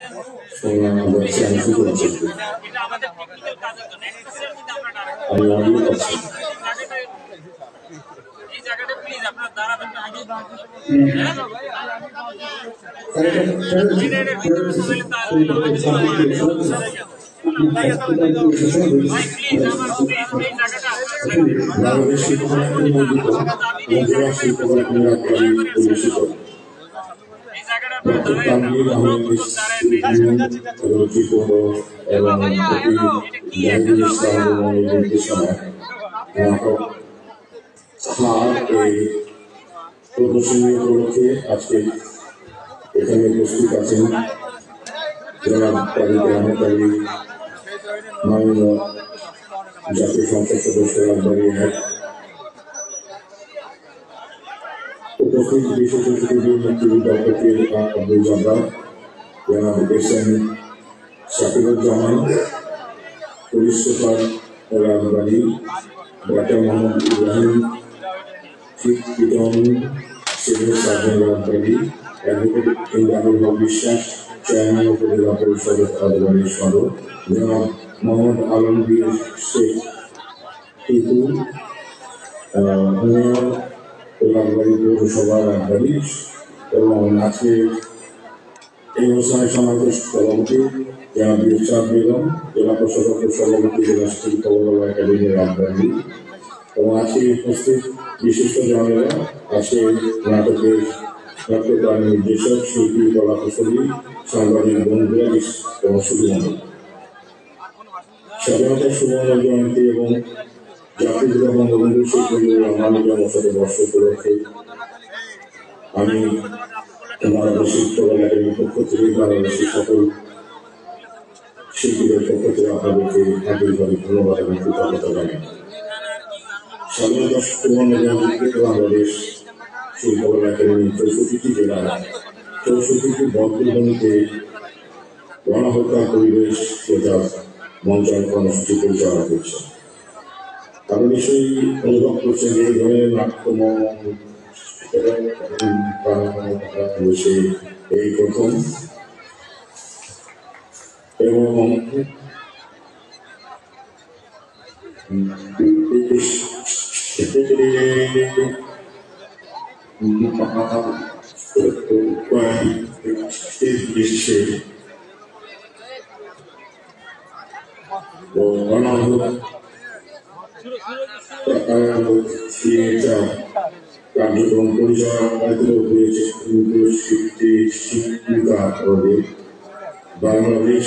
সংগ্রাম যাচ্ছে আমি দাঁড়াবো আমি শিল্পকলা শিল্পকলা পরিবেশিত এই জায়গাটা আপনারা দাঁড়াবেন না তানভীর আহমেদ রচিত এবং প্রদর্শনী উপলক্ষে আজকে এখানে উপস্থিত আছেন জনাব কাজী গ্রামের মাননীয় Tetapi begitu terjadi menteri Dr. Pak Abdul Jabbar yang berkesan Sakura Zaman, Polis Sepat dalam Bali, Baca Muhammad Ibrahim, Fik Bidon, Senior Sarjan dalam Bali, dan Indahul Nabi yang Muhammad Alamgir itu, uh, রাজবাড়ি পৌরসভা রাজবাড়ি এবং আজকে এই অনুষ্ঠানে সমাবেশ সভাপতি জনাব ইরশাদ বেগম, জেলা প্রশাসকের সভাপতি জেলা শিল্পকলা একাডেমি রাজবাড়ি এবং আজকে উপস্থিত বিশিষ্ট জনেরা আজকে নাটকের নাট্যকার নির্দেশক, শিল্পী, কলা কুশলী সাংবাদিক বন্ধুরা এবং সুবিধা স্বাধীনতা সুবর্ণ জয়ন্তী এবং জাতির বঙ্গবন্ধু শেখ মুজিবুর রহমানের জন্মশত উপলক্ষে আমি বাংলাদেশ শিল্পকলা একাডেমির পক্ষ থেকে বাংলাদেশের সকল শিল্পীদের পক্ষ থেকে আপনাদেরকে আন্তরিকভাবে ধন্যবাদ এবং কৃতজ্ঞতা জানাই স্বাধীনতা সুবর্ণ বাংলাদেশ শিল্পকলা একাডেমির চৌষট্টিটি জেলার চৌষট্টিটি বনভূমিতে গণহত্যার পরিবেশ প্রচার মঞ্চায়ন কর্মসূচি পরিচালনা করছে তারা নিশ্চয়ই অনুভব করছেন যে এই ধরনের সে এই প্রথম। এবং বিশ্বে অনাহুত কার্যক্রম পরিচালনা হয়েছে স্বীকৃতি স্বীকৃতা হবে বাংলাদেশ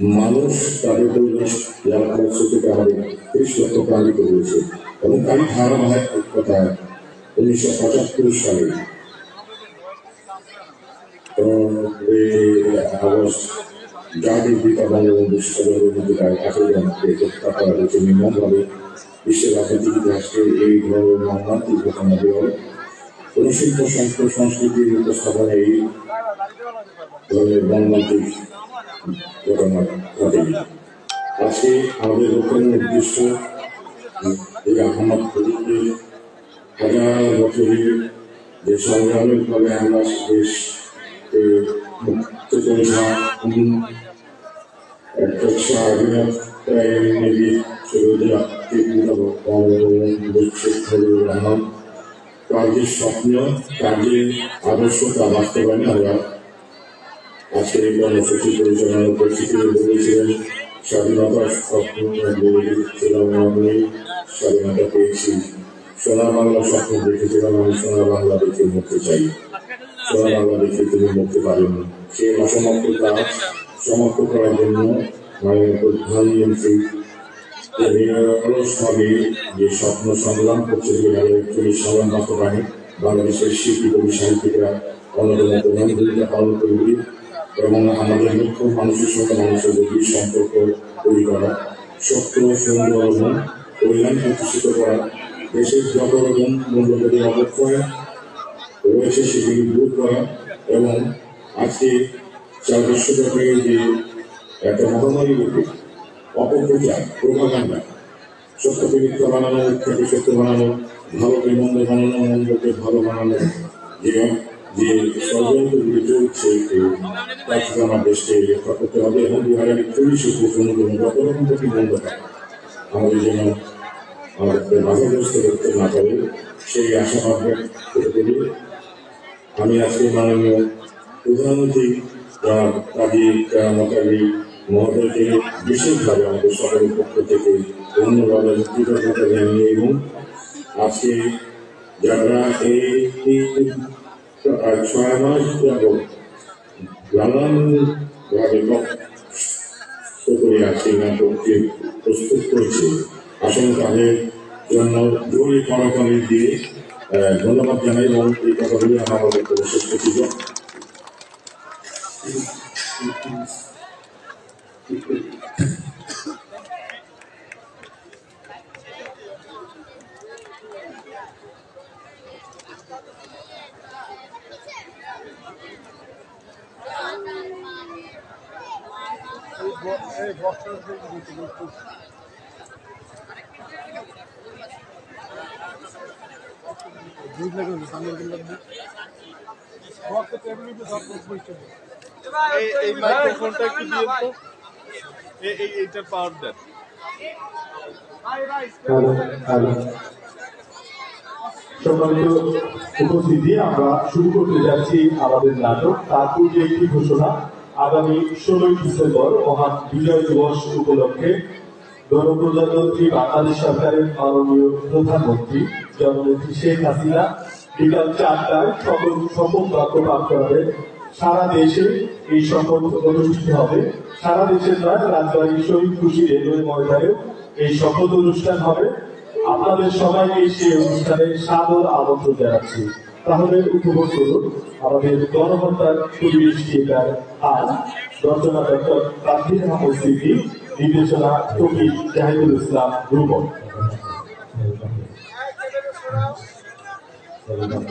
মানুষ তাদের পরিবেশ এলাকার থেকে আমাদের ত্রিশ প্রাণিত হয়েছে এবং তার ধারাবাহিকতায় উনিশশো পঁচাত্তর সালে। আগস্ট সংস্কৃতির উপস্থাপনে এই ধরনের মর্মান্তিক ঘটনা ঘটেনি আজকে আমাদের লক্ষ্যের নির্দিষ্ট এই আহমদ ফরিদের হাজার বছরের যে সংগ্রামের ফলে আমরা দেশ মুক্ত করেছিলাম স্বপ্ন কাজের আদর্শতা বাস্তবায়নে আমরা আজকের এই কর্মসূচি পরিচালনার উপস্থিতি বলেছিলেন স্বাধীনতার স্বপ্ন ছিলাম আমি, স্বাধীনতা পেয়েছি। সোনা বাংলা স্বপ্ন দেখেছিলাম আমি সোনা বাংলা দেখে মরতে চাই। সোনা বাংলা দেখে তিনি মুক্তি পারেন সেই অসমাপ্ত কাজ সমাপ্ত করার জন্য মাননীয় প্রধান মন্ত্রী অলসভাবে যে স্বপ্ন সংগ্রাম করছে যেভাবে তিনি সংগ্রাম বাস্তবায়নে বাংলাদেশের শিল্পী কবি সাহিত্যিকরা, অন্যতম প্রধান ভূমিকা পালন করবে এবং আমাদের লক্ষ্য মানুষের সঙ্গে মানুষের গভীর সম্পর্ক তৈরি করা সত্য সুন্দর এবং কল্যাণ প্রতিষ্ঠিত করা, দেশের যত রকম মূল্যবোধের অবক্ষয় রয়েছে সেগুলি দূর করা এবং আজকে চার বিশ্বব্যাপী যে একটা মহামারী রূপে অপপ্রচার প্রভাকাণ্ডা সত্যকে মিথ্যা বানানো মিথ্যাকে সত্য বানানো, ভালোকে মন্দ বানানো মন্দকে ভালো বানানো, যে যে ষড়যন্ত্রগুলি চলছে এই তার আমার দেশকে রক্ষা করতে হবে এবং দু হাজার চল্লিশে জন্য যত রকম হয় আমাদের যেন আমাদের বাধাগ্রস্ত না পারে, সেই আশাবাদ ব্যক্ত আমি আজকে মাননীয় প্রধানমন্ত্রী কাজী মতারি মহোদয়কে বিশেষভাবে আমাদের সকলের পক্ষ থেকে ধন্যবাদ এবং কৃতজ্ঞতা জানিয়ে এবং আজকে যারা এই ছয় মাস যাবৎ নানানভাবে আজকে নাটককে প্রস্তুত করেছে আসলে তাদের জন্য জোরে কড়াকড়ি দিয়ে ধন্যবাদ জানাই এবং এই কথাগুলি আমার বক্তব্য শেষ করছি এই উপস্থিতি আমরা শুরু করতে যাচ্ছি আমাদের নাটক। তার পূর্বে একটি ঘোষণা আগামী ষোলোই ডিসেম্বর মহান বিজয় দিবস উপলক্ষে গণপ্রজাতন্ত্রী বাংলাদেশ সরকারের মাননীয় প্রধানমন্ত্রী জননেত্রী শেখ হাসিনা বিকাল চারটায় সকল শপথ বাক্য পাঠ করাবেন সারা দেশে এই শপথ অনুষ্ঠিত হবে। সারা দেশের নয় রাজবাড়ির শহীদ খুশি রেলওয়ে ময়দানেও এই শপথ অনুষ্ঠান হবে। আপনাদের সবাইকে সেই অনুষ্ঠানে সাদর আমন্ত্রণ জানাচ্ছি। তাহলে উপভোগ করুন। আমাদের গণহত্যার পরিবেশ থিয়েটার আজ রচনা ডক্টর তানভীর আহমদ সিদ্দি নির্দেশনা কবি জাহিদুল ইসলাম রুবন। এই যে বন্ধ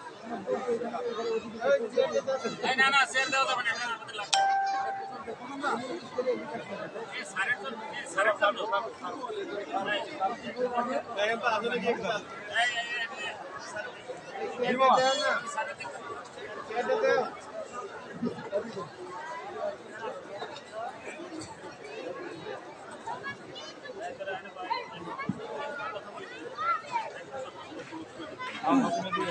না না শেয়ার দেওয়া যাবে না আমাদের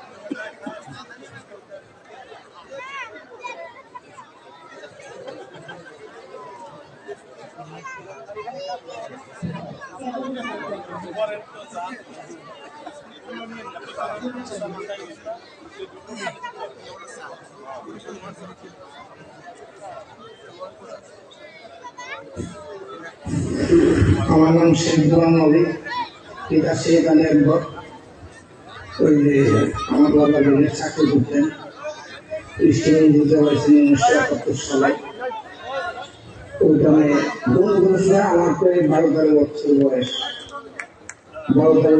আমার নাম শিবরাম নবী পিতা শেখ আলী একবার ওই যে আমার বাবা চাকরি করতেন স্টুডেন্ট দিতে পারছেন উনিশশো একাত্তর সালে। ওইখানে তো এই বারো তেরো বছর বয়স। বারো তেরো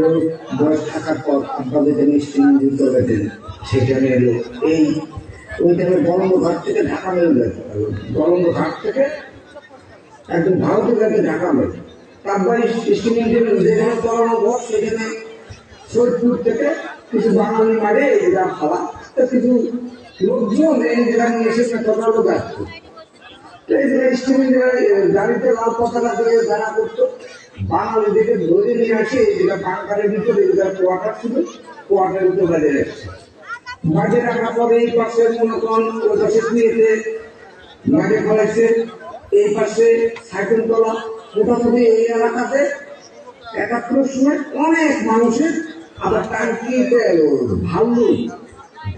বয়স থাকার পর আপনাদের স্টেশন দিতে হয়েছেন সেখানে এলো এই ওইখানে গরম ঘাট থেকে ঢাকা মেলে যায় গরম ঘাট থেকে একদম ভারতের কাছে ঢাকা মেলে তারপরে যেখানে চলানো পর সেখানে সৈয়দপুর থেকে কিছু বাঙালি মারে এটা খাওয়া। তা কিছু লোকজন এই যেখানে এসে কথা লোক আসতো এই যে গাড়িতে লাল পতাকা দিয়ে যারা করতো বাঙালিদেরকে ধরে নিয়ে আসে যেটা বাংকারের ভিতরে যেটা কোয়ার্টার ছিল, কোয়ার্টারের ভিতরে বাজে রাখছে। বাজে রাখার পরে এই পাশে মনে করেন ওই পাশে নিয়েছে মাঠে ফলাইছে এই পাশে সাইকেল তলা মোটামুটি এই এলাকাতে? একাত্তর সময় অনেক মানুষের আবার টাঙ্কিতে ভাল্লুক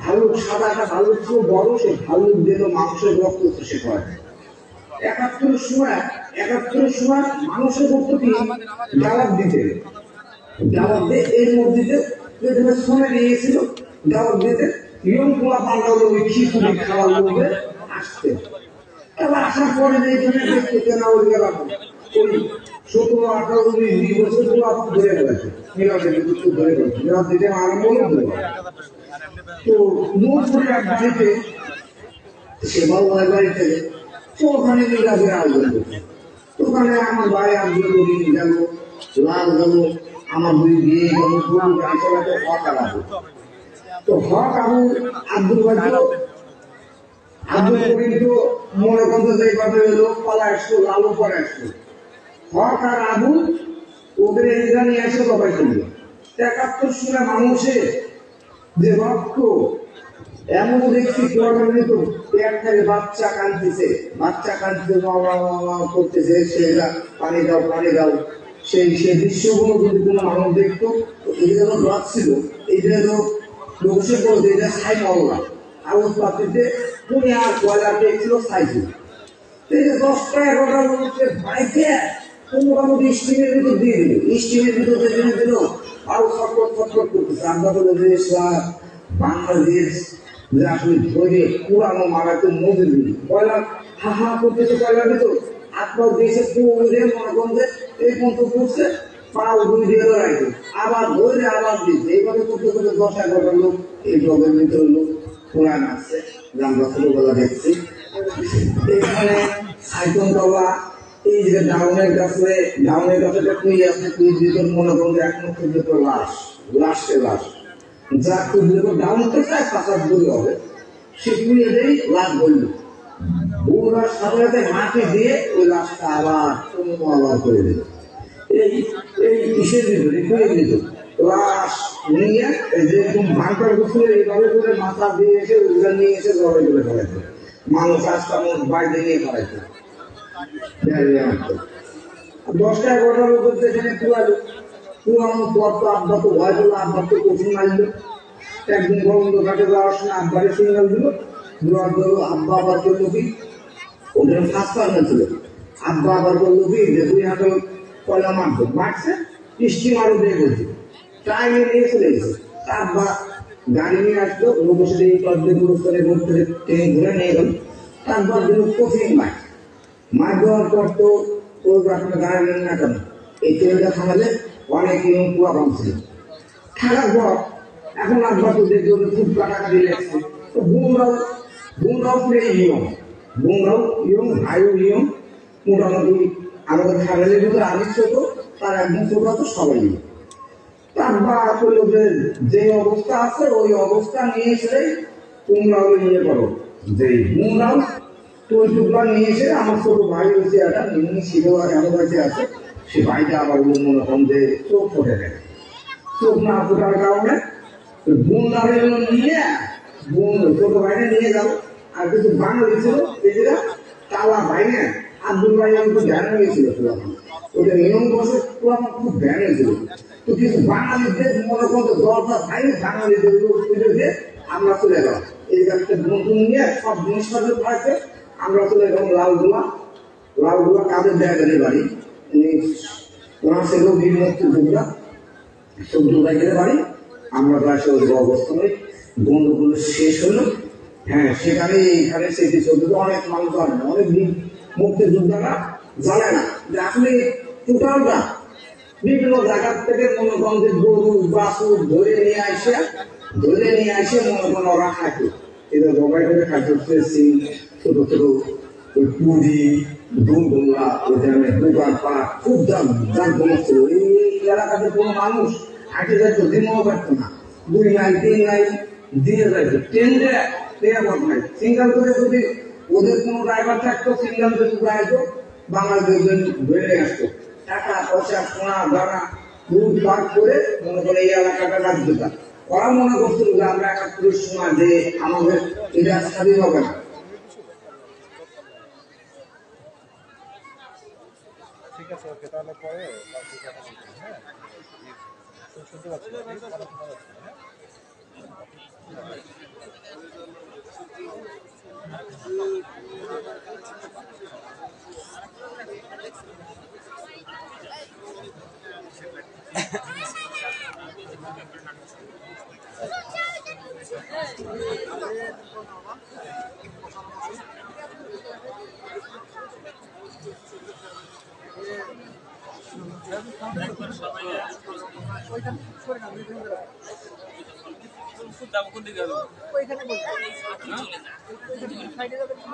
ভাল্লুক সাদা একটা ভাল্লুক, খুব বড়, সে ভাল্লুক দিল মানুষের রক্ত চষে পড়ে। একাত্তর সময় একাত্তর সময় মানুষের কি জবাব দিতে? জবাব দিয়ে এর মধ্যে যেখানে সোনে নিয়েছিল জবাব দিতে। লোকে আসতে এবার আসার পরে যে ওই বছরগুলো ধরে ফেলেছে মিলাদের ধরে মিলাদ দিতে আরম্ভ হলো তো করে এক বাড়িতে ওখানে করছে ওখানে আমার ভাই আব্দুল করিম গেল লাল গেল আমার দুই বিয়ে গেল পুরো হক আলাদা তো হক আবু আব্দুল বাজল আব্দুল মনে করতে যে কথা হলো পালা আসতো লালু পরে হক আর আবু, ওদের নিয়ে এসে সবাই করল। একাত্তর সালে মানুষের যে রক্ত এমন দেখছি কোয়ার্টারে তো পেট থেকে বাচ্চা কাঁদতেছে। বাচ্চা কাঁদতে করতেছে, সে পানি দাও পানি দাও। সেই সেই দৃশ্যগুলো যদি কোনো মানুষ দেখতো এই যেন রাত ছিল এই যেন বসে পড়তো এটা ছাই মহলা আউস পাতিতে পুনে আর কয়লা পেয়েছিল ছাই ছিল এই যে দশটা এগারোটা মানুষের বাইকে মোটামুটি স্টিমের ভিতর দিয়ে দিল। স্টিমের ভিতর দিয়ে দিল আরও ছটফট ছটফট করতেছে। আমরা বলে যে বাংলাদেশ যে আসলে ধরে পুরানো মারাতে মজুর। কয়লা হা হা করতেছে কয়লার ভিতর। আপনার দেশে পড়ে মনে করেন এই পর্যন্ত পড়ছে, পাও দুই দিয়ে দাঁড়াইছে আবার ধরে আবার দিচ্ছে এইভাবে করতে করতে দশ এগারোটা লোক এই ব্লগের ভিতরে লোক পুরান আসছে। যে আমরা ছোটবেলা দেখছি। এখানে সাইকেল তলা এই যে ডাউনের কাছে ডাউনের কাছে একটা কুই আছে। কুই ভিতর মনে করুন যে পর্যন্ত লাশ লাশে লাশ। যা ভিতর ডাউন থেকে এক পাঁচ দূরে হবে। সে কুই এদেরই লাশ বলল বুড়ার সাথে মাটি দিয়ে ওই লাশটা আবার অন্য আবার করে দিল। এই এই কিসের ভিতরে? কুইয়ের ভিতর লাশ নিয়ে এই যে এরকম ভাঙটার গুছলে এইভাবে করে মাথা দিয়ে এসে ওইগুলো নিয়ে এসে জড়ে করে ফেলাইতো। মানুষ মানুষ বাইরে নিয়ে ফেলাইতো দশটা এগারোটার উপর যেখানে পুরালো। পুরানো পর তো আব্বা তো ভয় পেল, আব্বা তো কঠিন মারলো একদিন গোবিন্দ ঘাটে যাওয়ার সময় আব্বারে সিগন্যাল দিল। দেওয়ার ধরো আব্বা আবার করল কি? ওদের ফার্স্ট পার্টনার আব্বা আবার করল কি? যে দুই হাতে কয়লা মারতো মারছে স্টিমারও দিয়ে বলছে। টাইমে নিয়ে চলে গেছে। আব্বা গাড়ি নিয়ে আসলো লোকের এই পদ্মে পুরস্কারে ঘুরতে ট্রেনে ঘুরে নিয়ে গেল। তারপর দিল কঠিন মাছ। মাছ দেওয়ার পর তো ওই আপনার গাড়ি না কেন? এই ট্রেনটা থামালে অনেক কুয়া কম ছিল। থাকার পর এখন তো দেখবে ওদের খুব কাটাকাটি লাগছে। তো বুমরাও বুমরাও পুরো ইয়ং। বুমরাও ইয়ং ভাইও ইয়ং। মোটামুটি আমাদের ফ্যামিলির ভিতরে আমি ছোট, তার একদম ছোট আছে সবাই। তার বা করল যে যে অবস্থা আছে, ওই অবস্থা নিয়ে এসে তোমরাও নিয়ে করো। যে বুমরাও তুই টুকরা নিয়ে এসে আমার ছোট ভাই হয়েছে একটা নিম্নি ছিল আর এমন আছে। সে ভাইটা আবার ওই মনে করেন যে চোখ ফুটে গেছে। চোখ না ফোটার কারণে বোন দাঁড়ে নিয়ে, বোন ছোট ভাইটা নিয়ে গেল। আর কিছু বাঙালি ছিল, এদের তালা ভাই না আব্দুল ভাই আমি খুব ধ্যান হয়েছিল ওদের নিয়ম বসে আমার খুব ব্যানে ছিল। তো কিছু বাঙালিদের মনে করতে দরকার ভাই বাঙালিদের দিয়ে আমরা চলে গেলাম। এই একটা বন্ধু নিয়ে সব জিনিসপত্র পাইছে, আমরা চলে গেলাম লালগোলা। লালগোলা কাদের জায়গায় বাড়ি? ওনার সেগুলো বীর মুক্তিযোদ্ধা সবজি বাইকের বাড়ি, আমরা প্রায় সে অবস্থানে বন্ধুগুলো শেষ হলো। হ্যাঁ সেখানে এইখানে স্মৃতিসৌধে অনেক মানুষ জানে না, অনেক মুক্তিযোদ্ধারা জানে না। যে আসলে বিভিন্ন জায়গা থেকে মনে গরু, বাছুর ধরে নিয়ে আসে ধরে নিয়ে আসে মনে ওরা খাইতো এদের জবাই করে খাইতো সিং ছোট ছোট পুরি দুমদুল্লা ওখানে দোকান পাট খুব দাম দাম এই এলাকাতে কোনো মানুষ হাঁটে যাইতো দিনও পারতো না। দুই নাই, তিন নাই, দিয়ে যাইতো ট্রেনে ট্রেন নাই। সিঙ্গেল করে যদি ওদের কোনো ড্রাইভার থাকতো সিঙ্গেল যদি যাইতো বাংলাদেশ ধরে আসতো টাকা, পয়সা, সোনা, দানা, দুধ পাক করে মনে করে এই এলাকাটা দিতাম ওরা মনে করছিল যে আমরা একাত্তরের সময় যে আমাদের এটা স্বাধীন হবে না ঠিক আছে ওকে তাহলে পরে বাকি কথা বলব, হ্যাঁ শুনতে পাচ্ছি না, ঠিক? কথা শোনা যাচ্ছে না, হ্যাঁ? দাম কোন দিকে হবে যাইতে পারো যাইতে ফাঁকি ধরে দিলে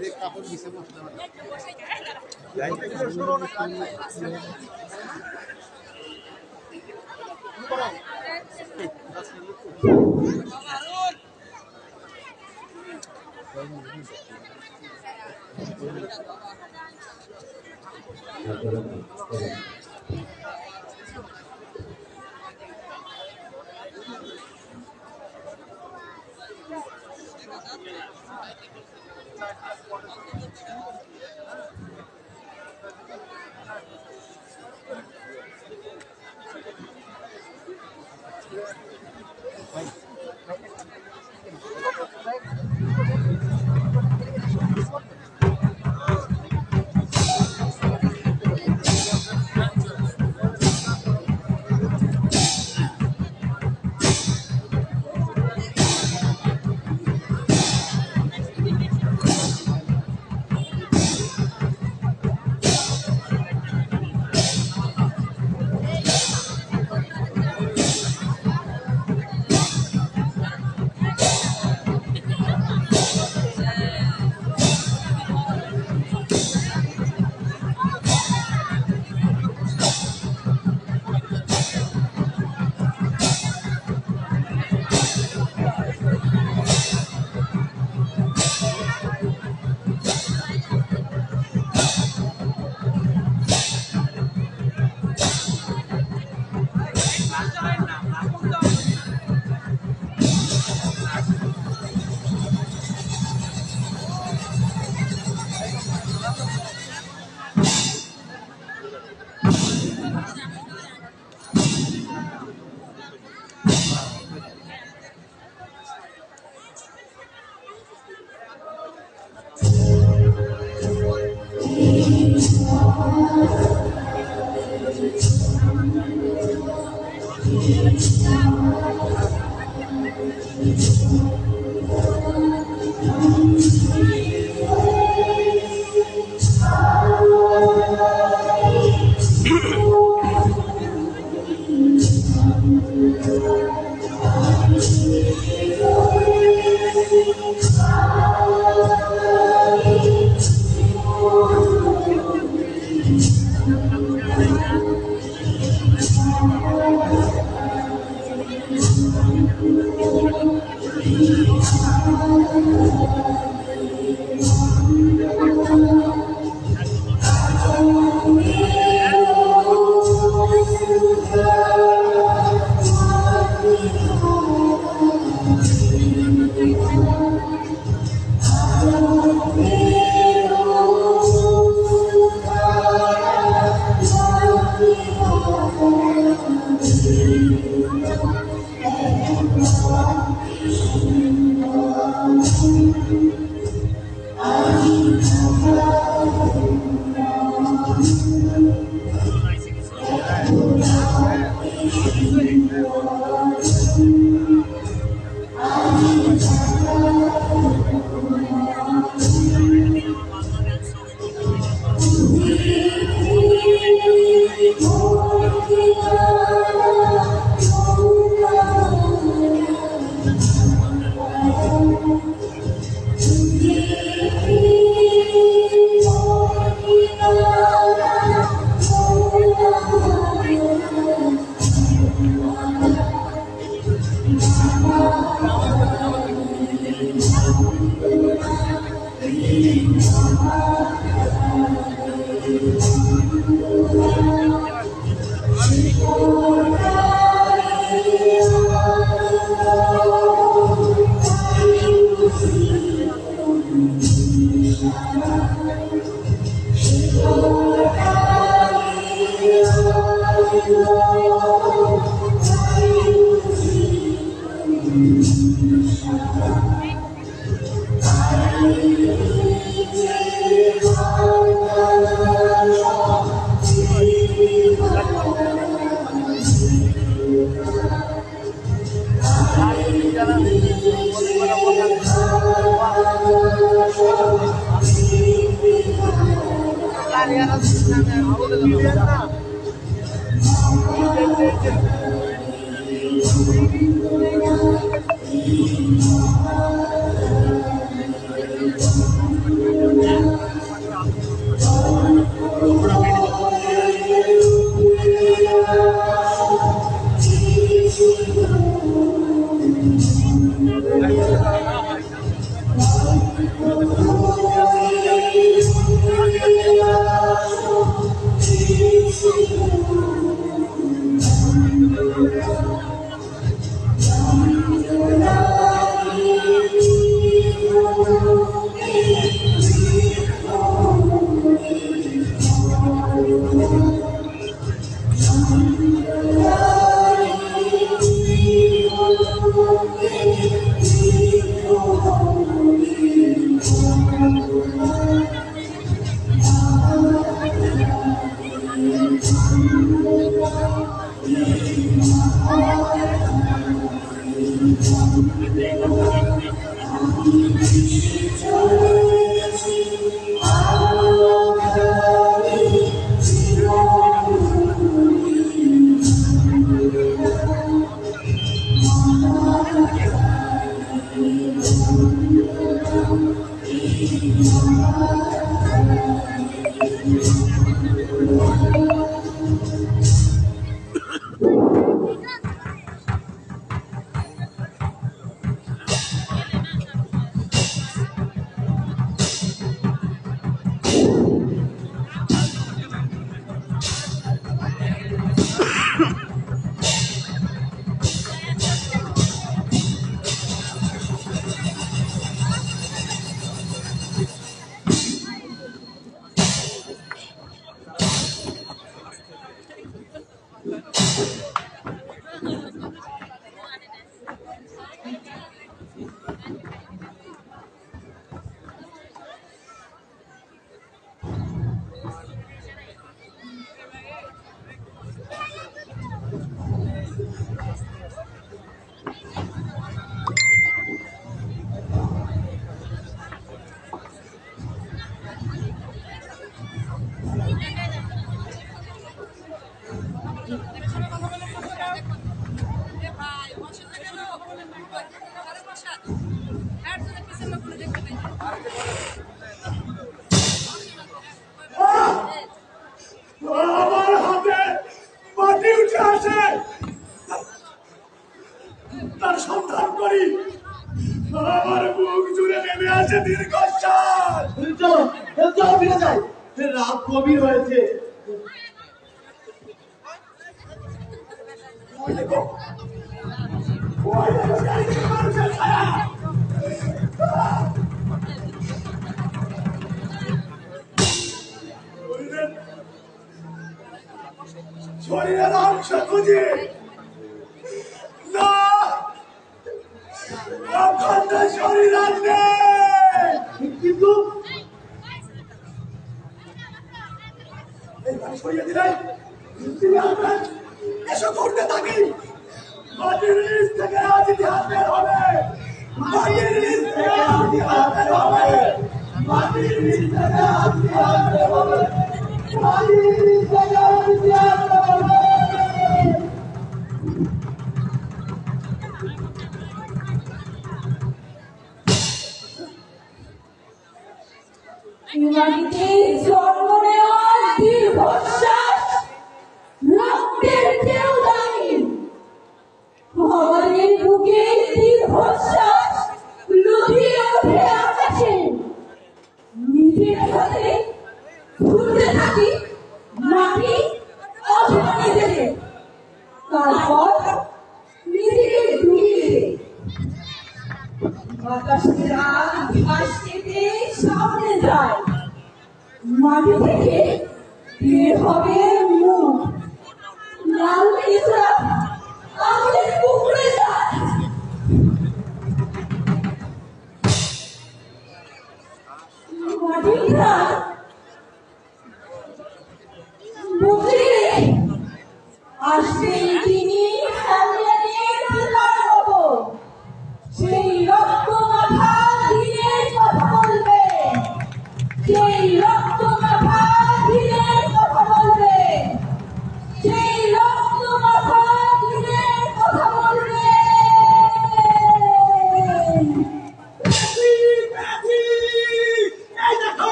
যে কাপড় বিছে মশলা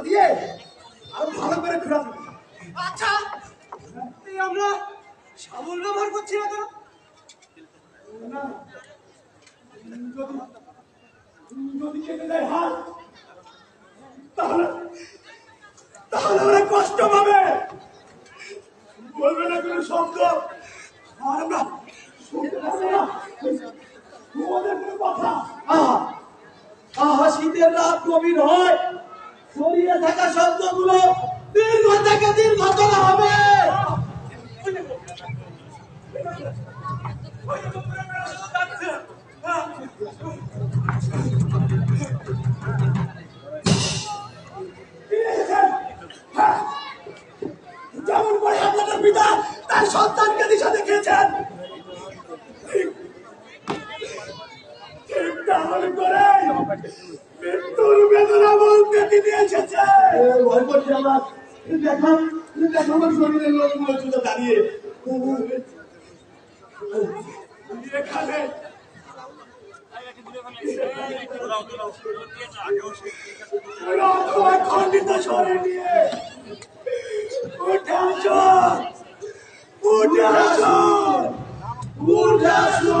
দিয়ে আর ভালো করে ঘুরাব আচ্ছা। আমরা শাবল ব্যবহার করছি না কেন? তাহলে তাহলে ওরা কষ্ট পাবে। বলবে না শুনতে না। তোমাদের কোনো কথা। আহা আহা শীতের রাত গভীর হয়। শরীরে থাকা শব্দগুলো দীর্ঘ থেকে দীর্ঘতর হবে। যেমন করে আপনাদের পিতা তার সন্তানকে দিশা দেখিয়েছেন। ঠিক করে মৃত্যুর বেদনা বলতে তিনি এসেছে। ভয় করছে আমার দেখান দেখো আমার শরীরের লোকগুলো শুধু দাঁড়িয়ে। এখানে খণ্ডিত শরীর নিয়ে। উঠে আসো। উঠে আসো। উঠে আসো।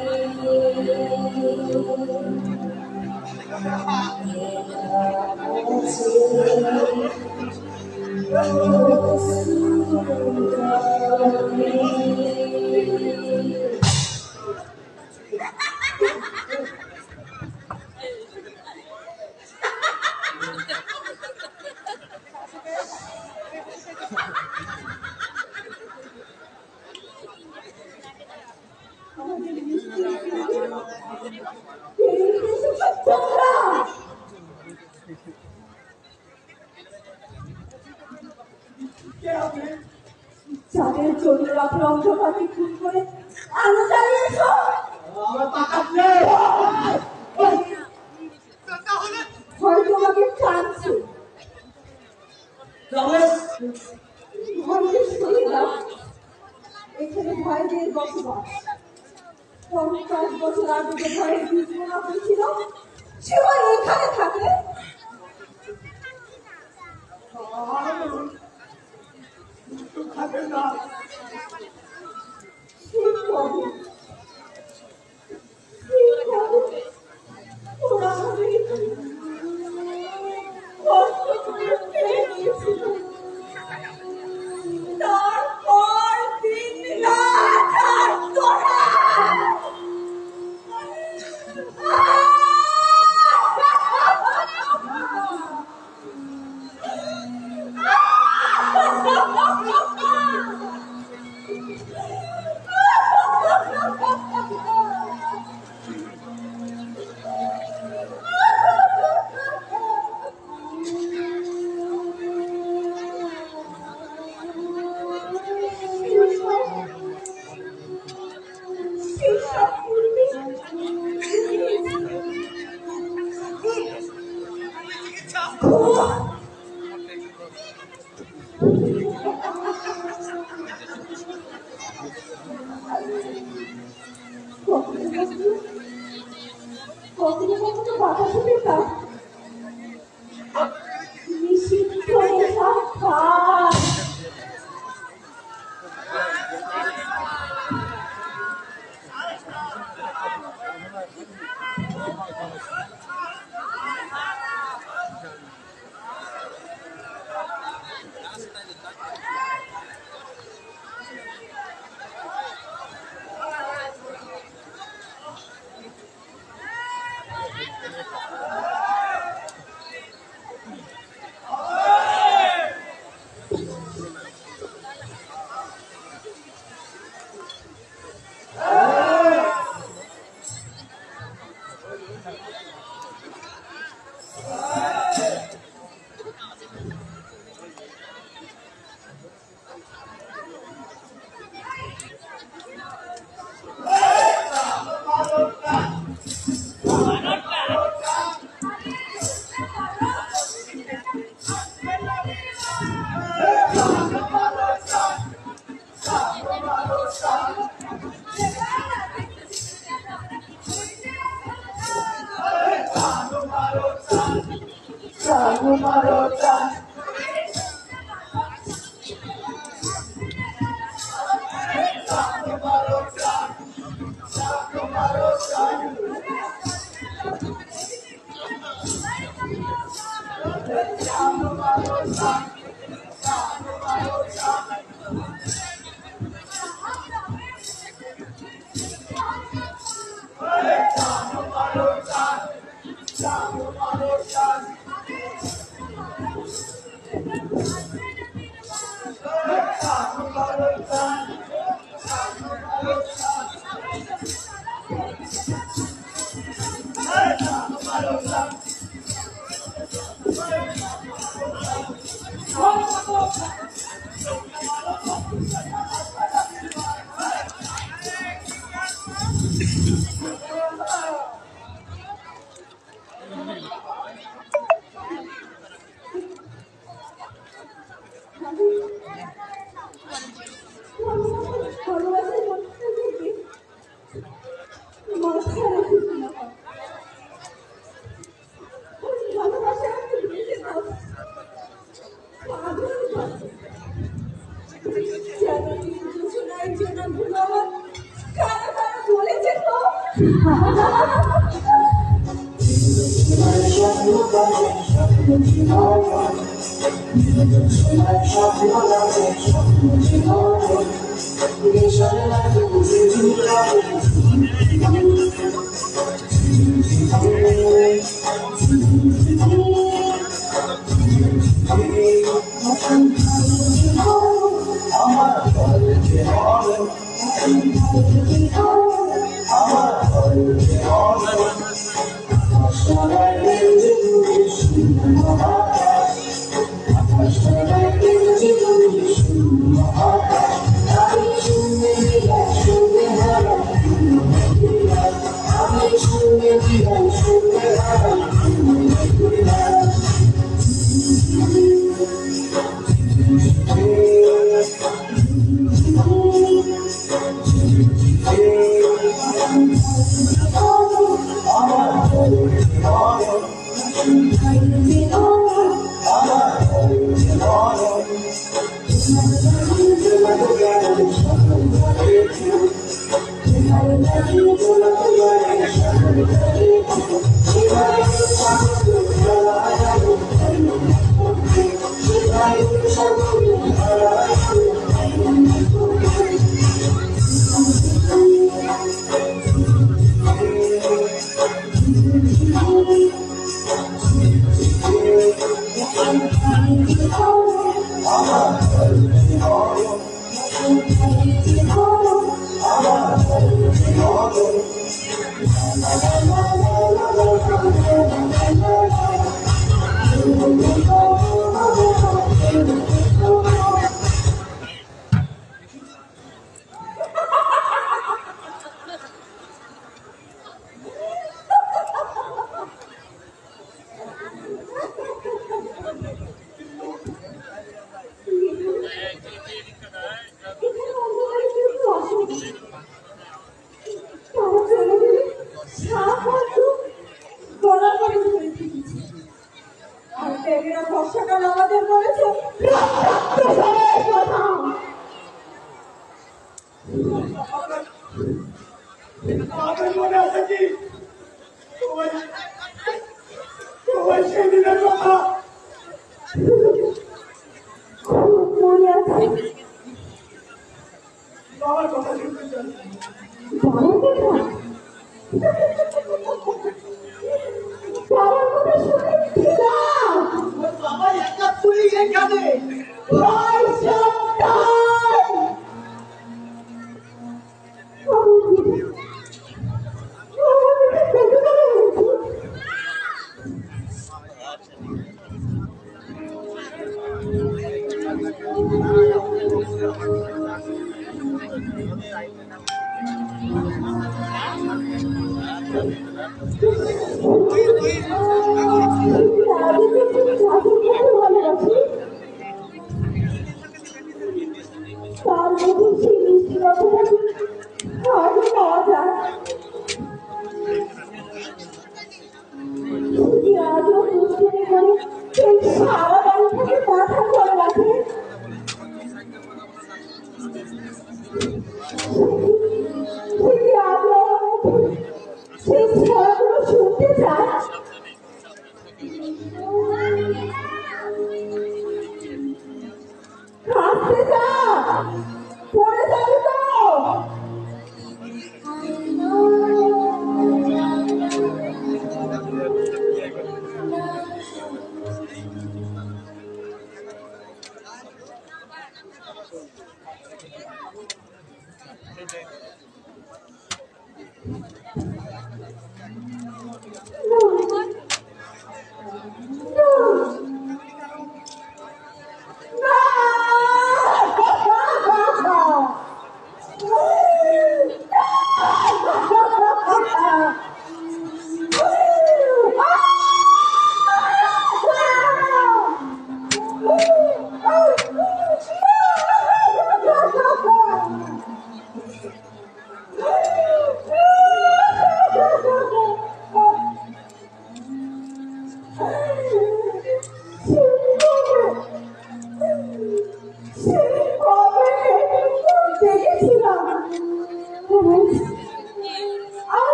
Oh, どうもありがとうございました。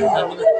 আমাদের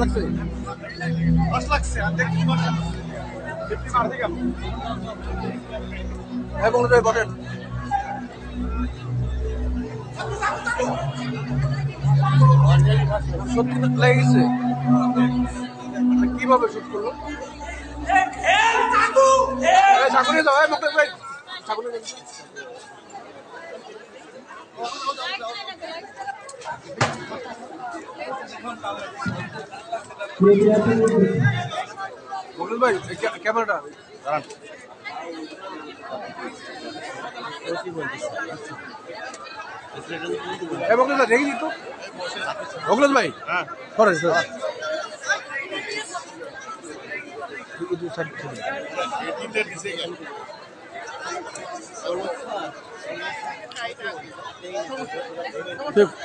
লাগছে? কষ্ট লাগছে আর দিকে হ্যাঁ বলুন। সত্যি লেগে গেছে। কীভাবে শুট করল এই, চাকু যাও এই, মুখে ভাই চাকু নিয়ে যাও। বকুল ভাই ক্যা- ক্যামেরাটা দাঁড়ান। বকুল ভাই দেখি তো। বকুল ভাই হ্যাঁ। করে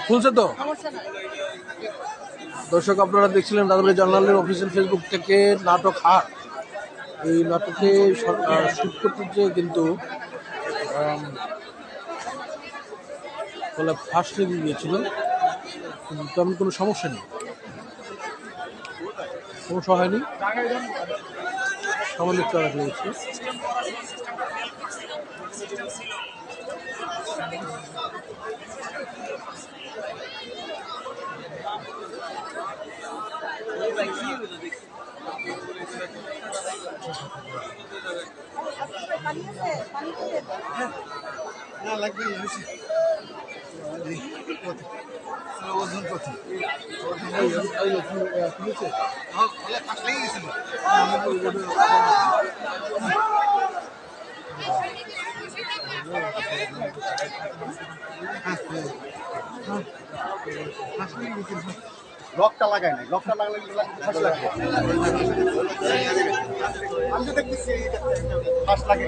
খুলছে তো? দর্শক, আপনারা দেখছিলেন রাজবাড়ি জার্নালের অফিসিয়াল ফেসবুক থেকে নাটক হার। এই নাটকে শুট করতে যেয়ে কিন্তু বলে ফার্স্ট লেগে গিয়েছিল তেমন কোনো সমস্যা নেই। সমস্যা হয়নি। সামান্য একটু লেগেছে। না লাগবে ওজন কত খুলেছে লকটা লাগাই নাই। লকটা লাগালে ফাঁস লাগবে আমি তো দেখতেছি ফাঁস লাগে।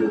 有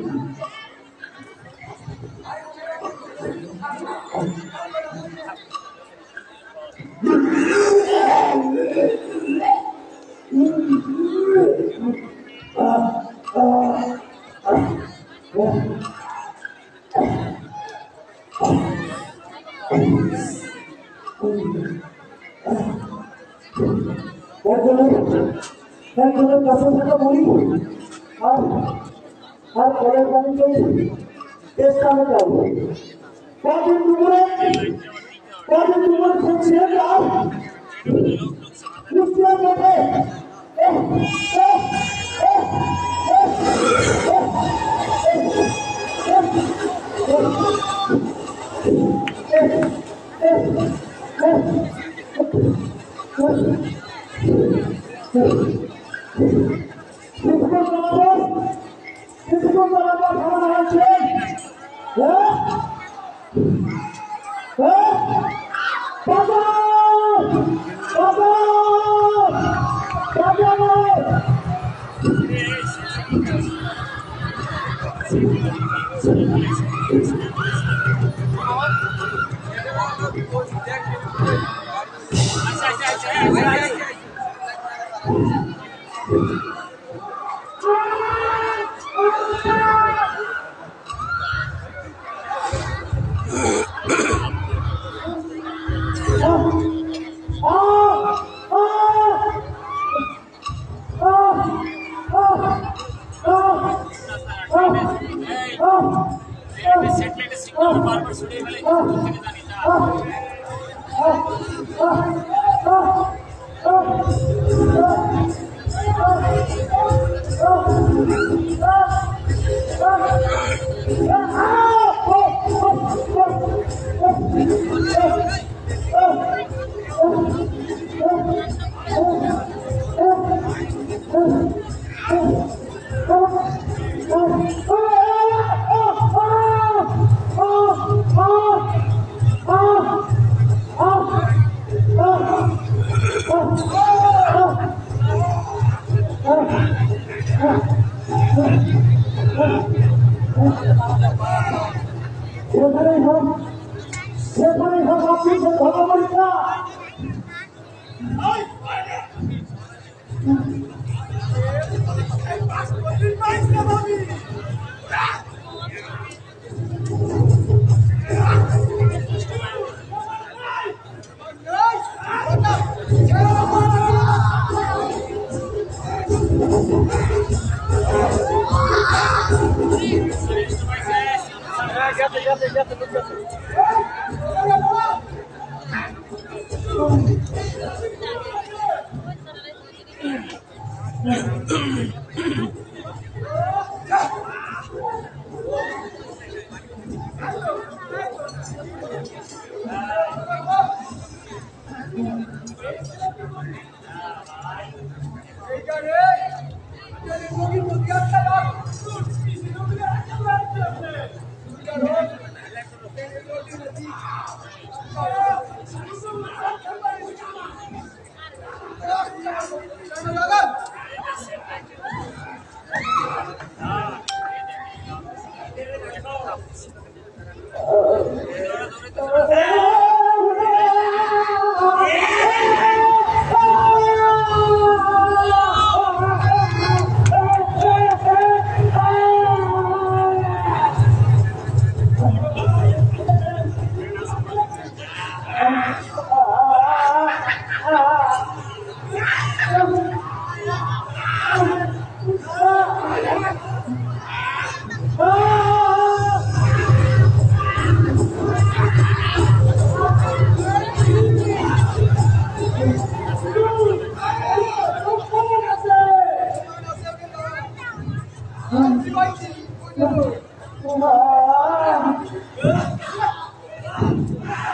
সর্ব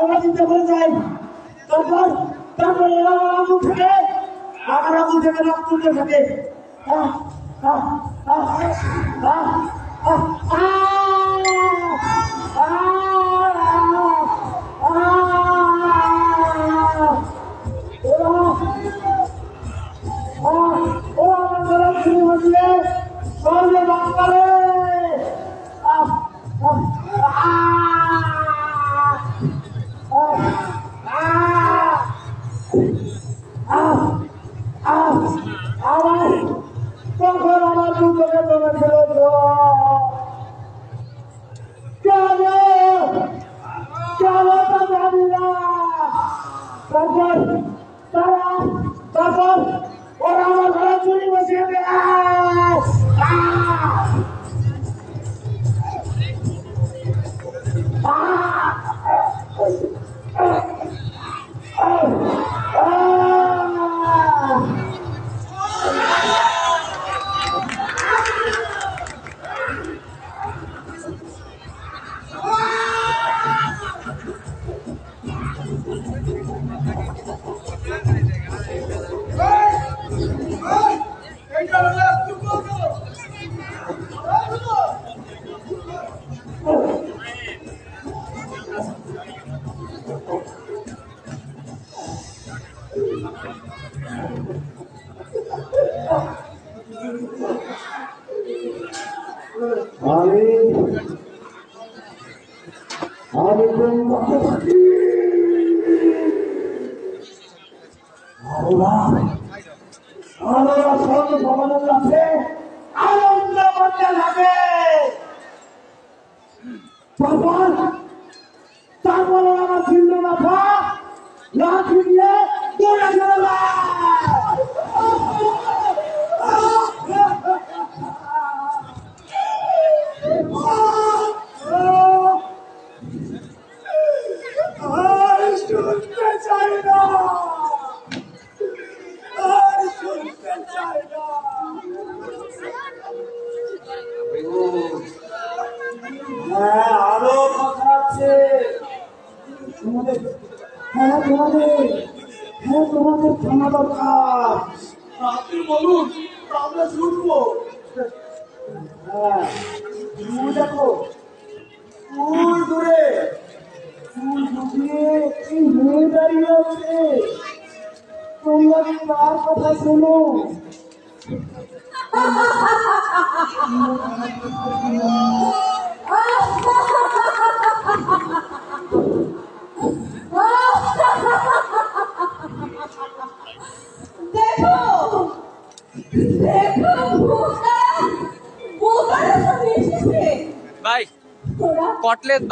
আমরা চিন্তা করে যাই তারপর তারপর এরা আঙুল থেকে আমার আঙুল থেকে রক্ত তুলতে থাকে সর্বে বাংলার Forward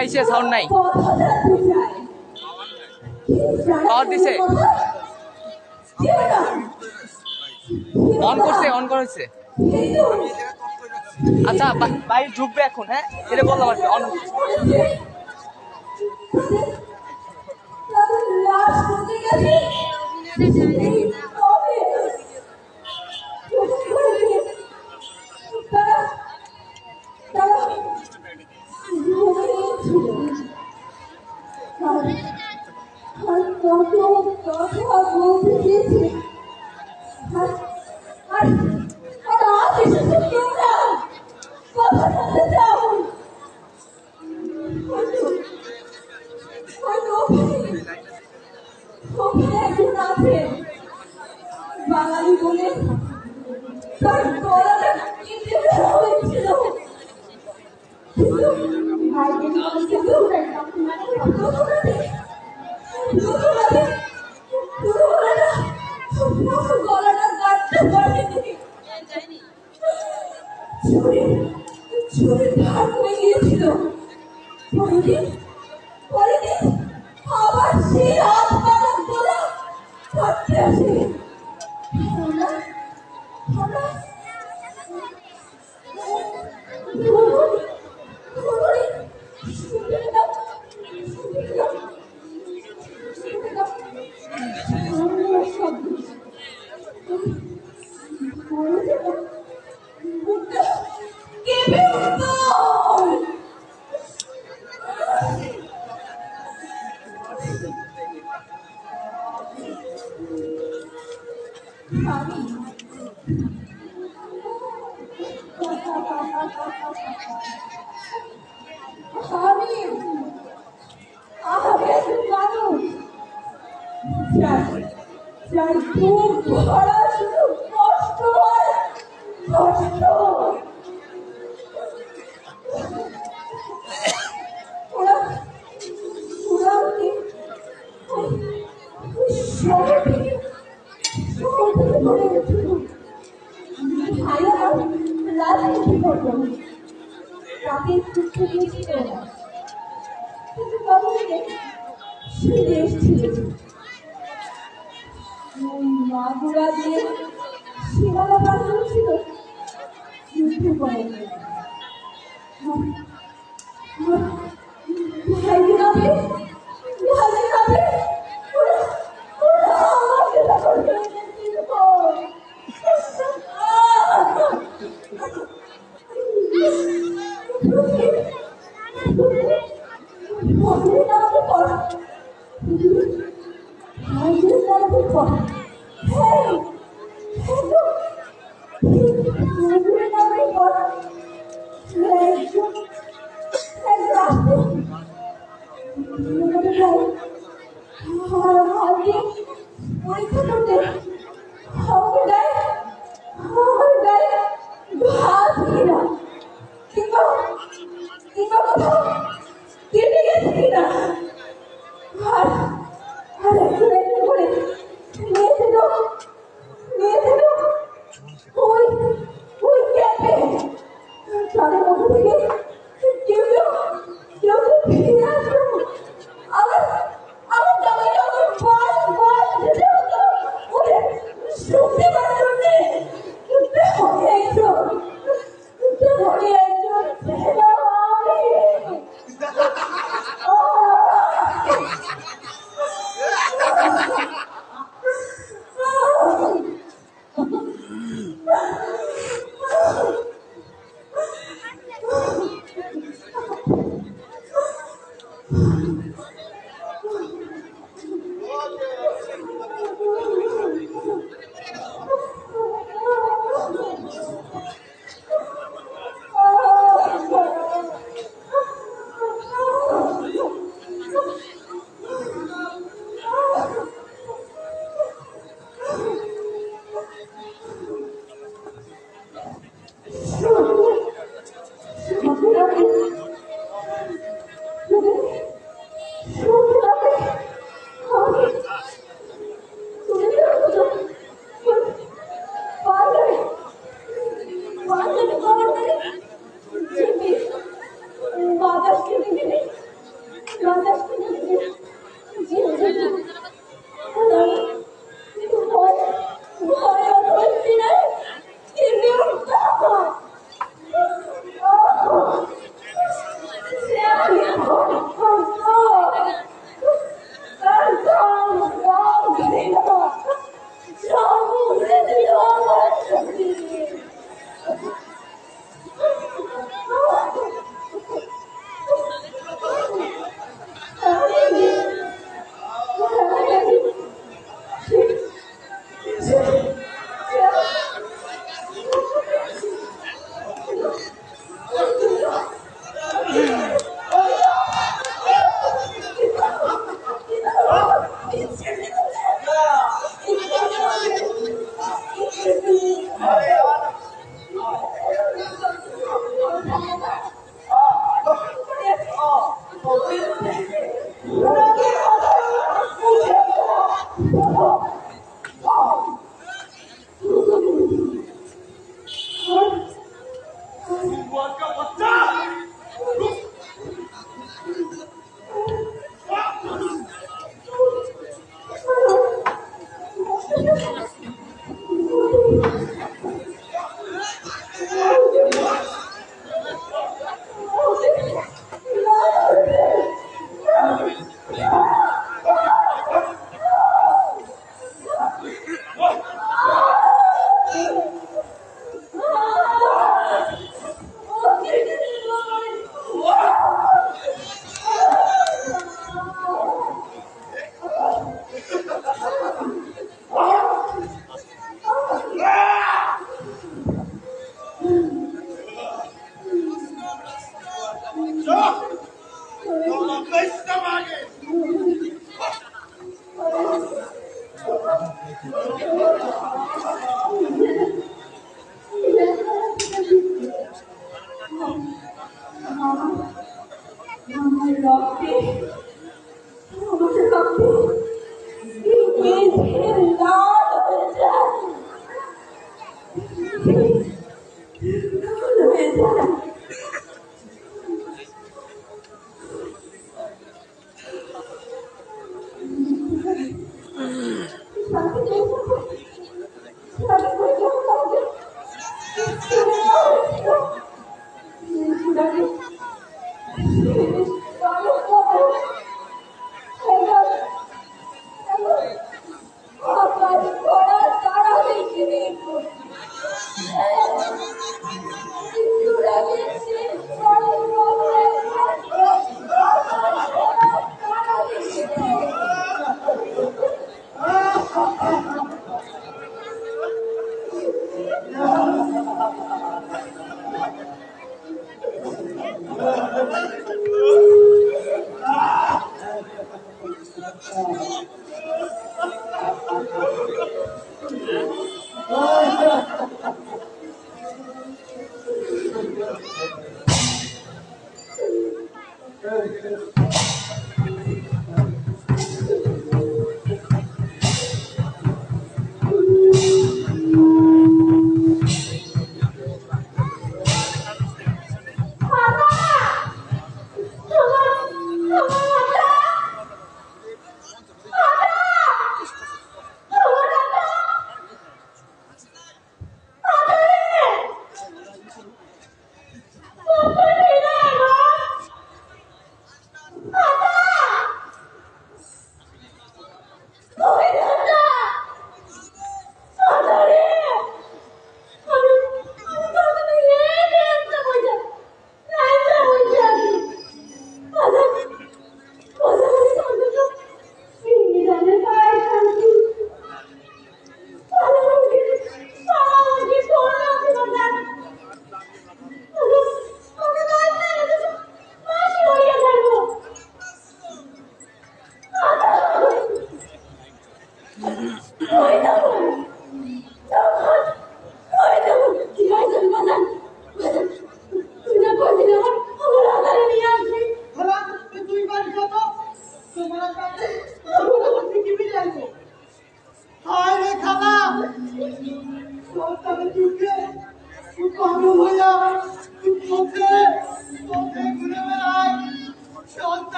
বাইশে সাউন্ড নাই। どうも。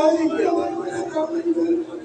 Obrigado,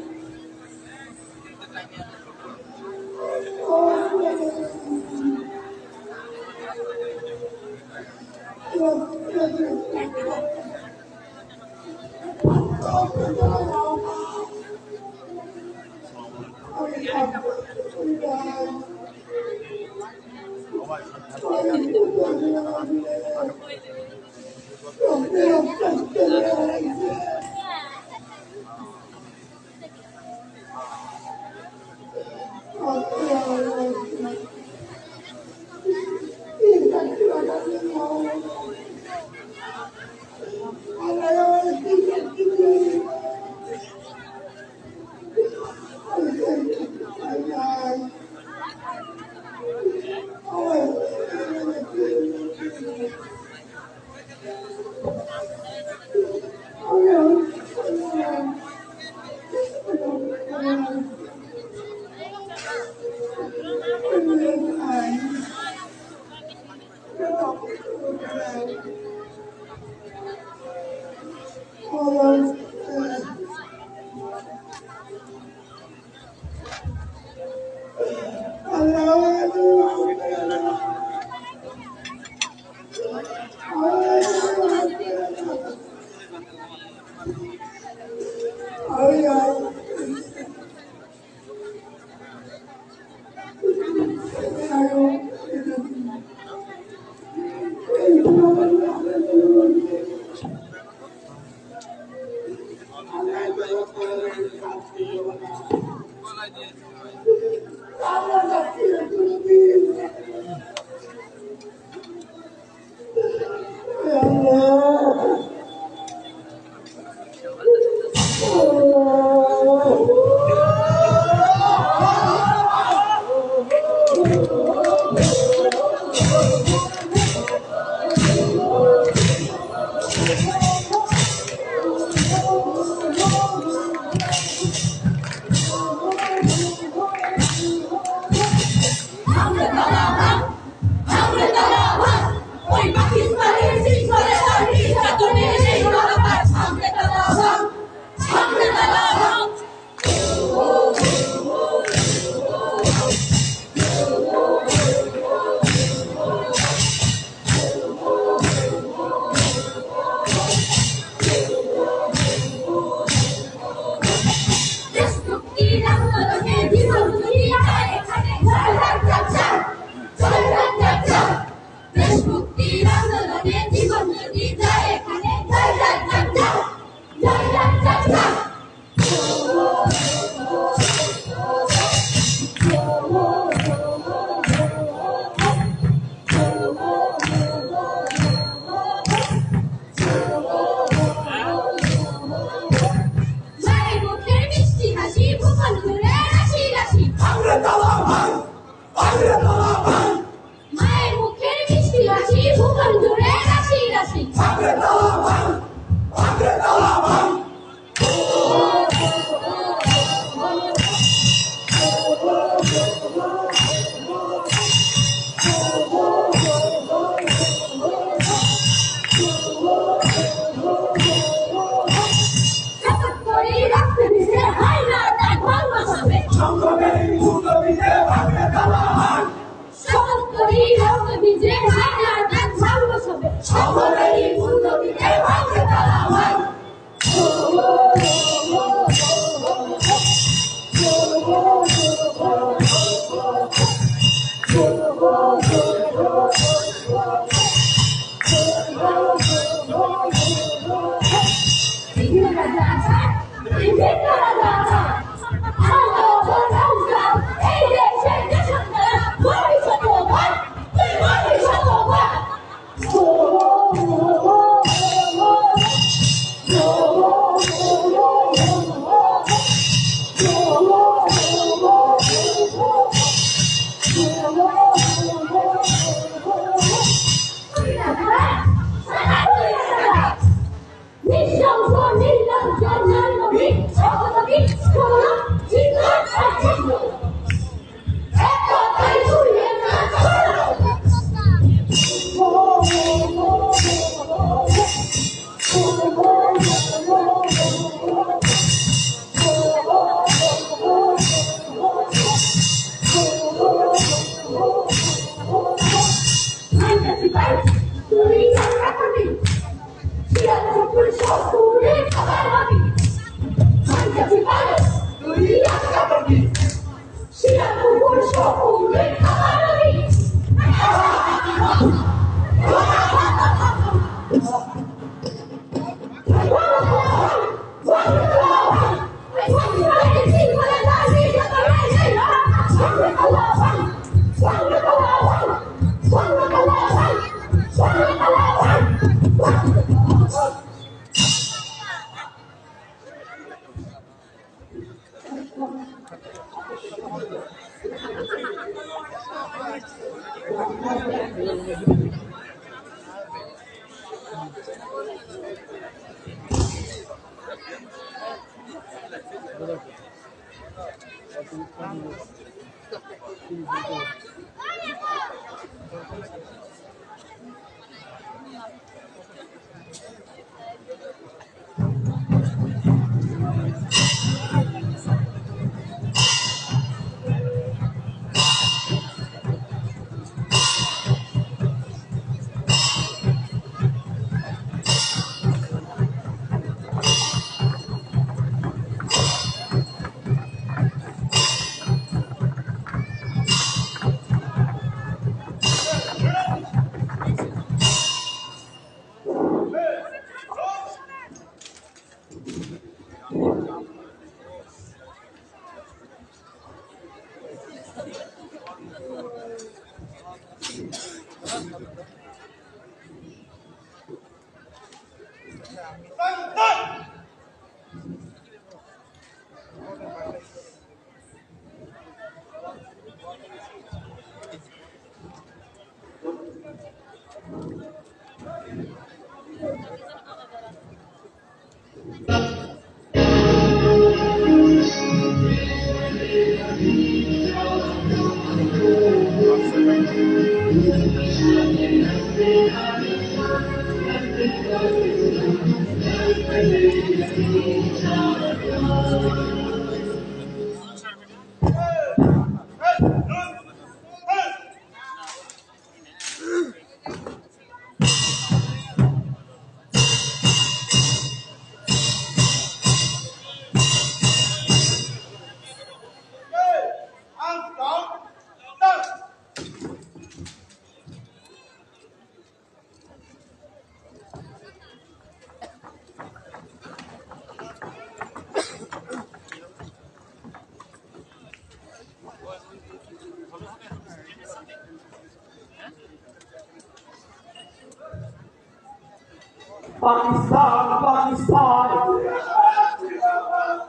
पाकिस्तान पाकिस्तान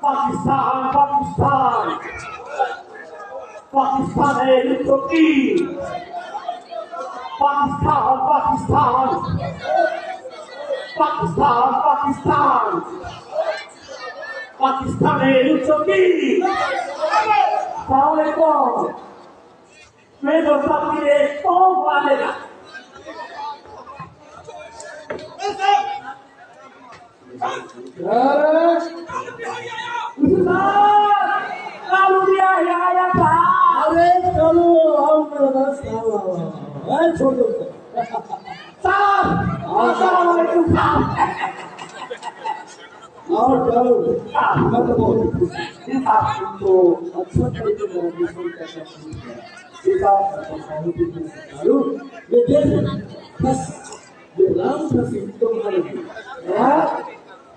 पाकिस्तान पाकिस्तान পাকিস্তানের প্রতি পাকিস্তান পাকিস্তান পাকিস্তান পাকিস্তান পাকিস্তানের প্রতি তাহলে তো মেয়েদের পাখিরে কম পারে না अरे चलो हम छोड़ दो और चलो मैं तो बहुत खुश तो अच्छा तरीके से एडमिशन करना शुरू किया ये देश बस ये राम का सिंह तो हमारे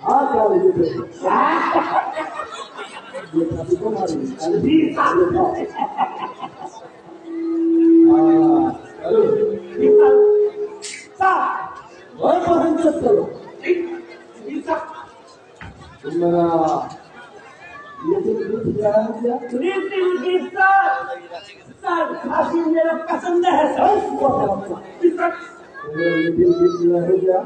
아까 이제 아 이제 다시 또 말이 비싸 아 여러분 비싸 싸 얼마 흔들었어요 비싸 얼마나 그리스도인 쌀 다시 내려 가서 내 해서 비싸 오늘 우리 비싸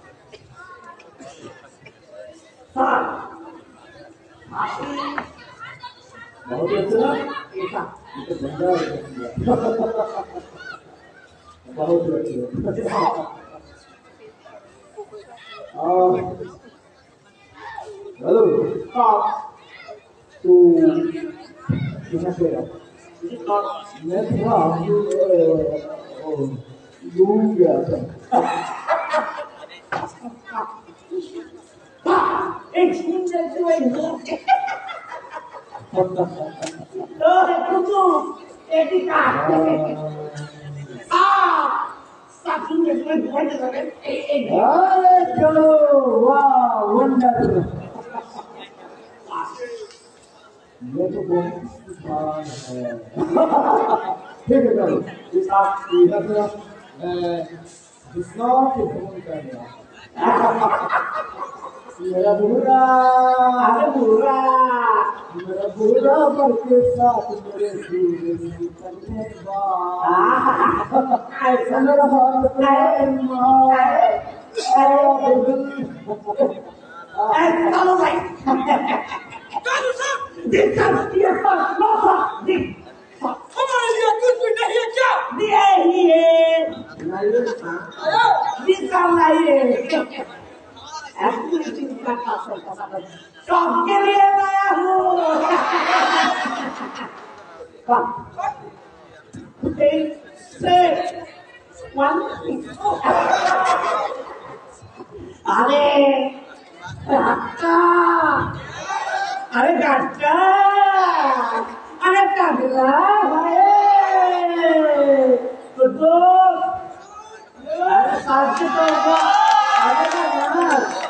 나오겠어요? 이렇게 뭔가 하겠습니다. 나오더라고요. 아, 여러분, 딱, 또, 괜찮고요. 내가 아무, 어, 노우게 하자. से एक दूर तो है गुड्डू एक ही काट आ सब सुंदर से एक दूर एक अरे चलो वाह वंडर ये तो बहुत महान है ठीक है चलो इस आप इधर से विस्तार के भ्रमण करना मेरा बुरा अरे बुरा मेरा बुरा पर के साथ मेरे दूर करने का ऐसा मेरा हाथ प्रेम ऐसा चलो भाई चलो सर दिन का ये पर लो सर दिन हमारे लिए कुछ भी नहीं है क्या दिए ही है दिन का नहीं है ऐसी चिंता का सबके लिए लाया हूँ Eight, six, one, अरे काका अरे काका अरे कागला तो तो अरे साथ तो अरे ना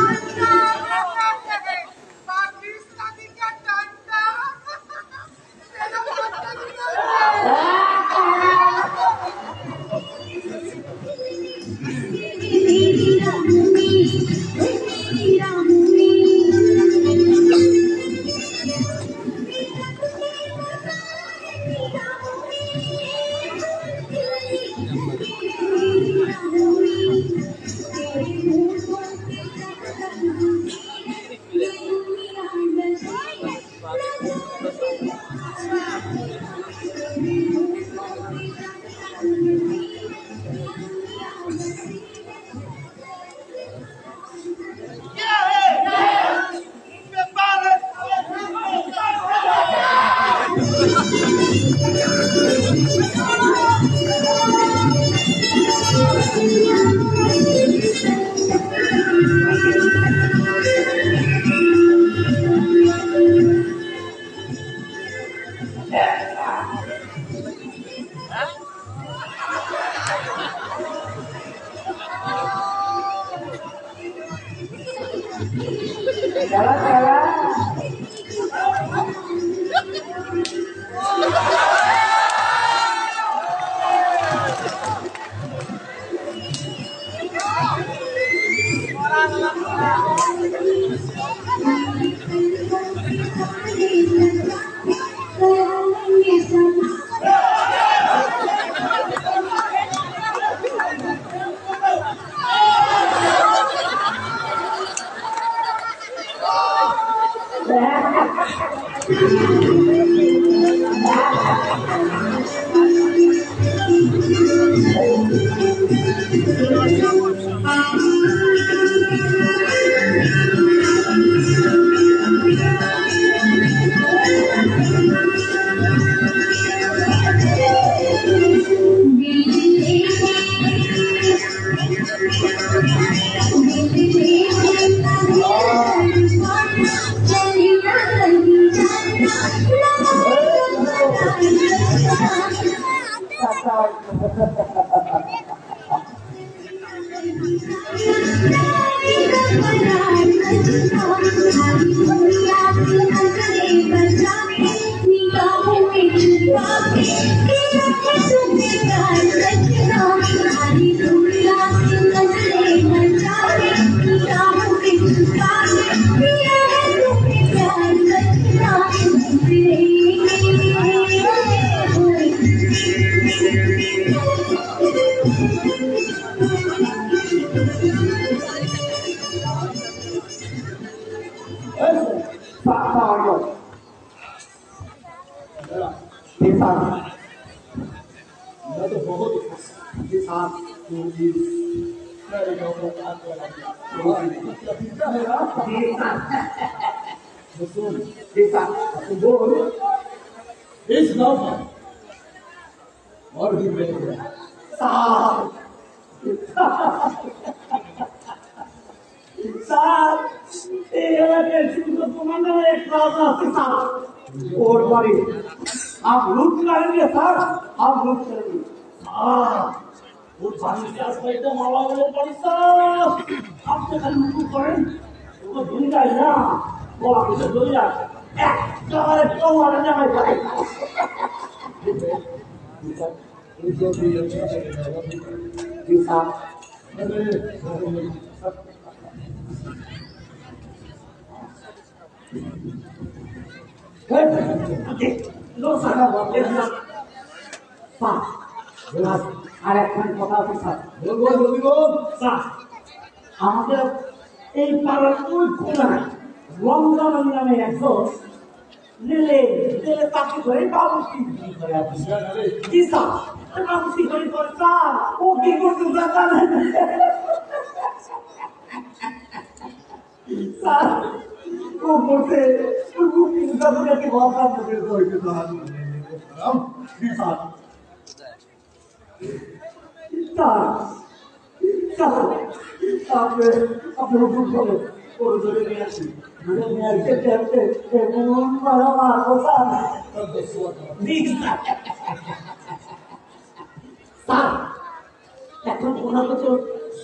এখন ওনাকে তো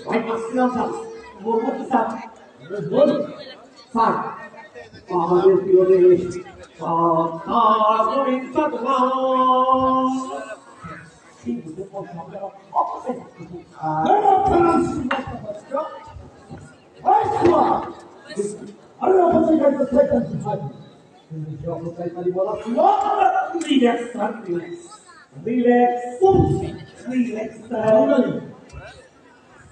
ভয় পাচ্ছিলাম স্যার বলব কি স্যার বল স্যার আমাদের প্রিয় দেশ সাগরিক চট্টগ্রাম আরে অবশ্যই গাইতে থাকেন ভাই অবশ্যই খালি বলা ছিল relax sir relax relax relax sir কবি ঠিক আছে স্যার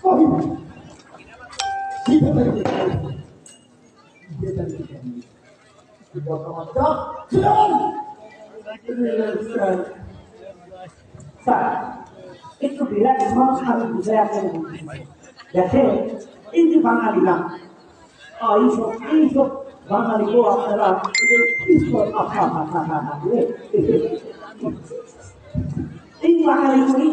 একটু রিল্যাক্স হন আমি বুঝে বলছি দেখেন এই যে বাঙালিরা এইসব এইসব বাঙালিকেও আপনারা এই বাঙালিগুলি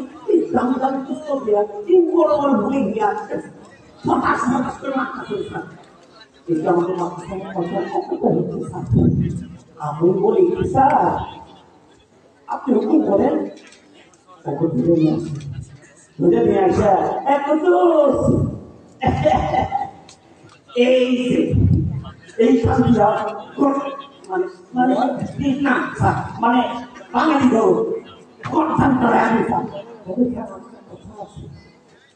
দামি পুস্তক দেওয়া এই বড় বড় বই দেওয়া হঠাৎ হঠাৎ করে মাথা করে স্যার আপনি হুকুম করেন তাকে ধরে নিয়ে আসেন এক এই মানে বাঙালি ধরো 저는 향한 하나씩.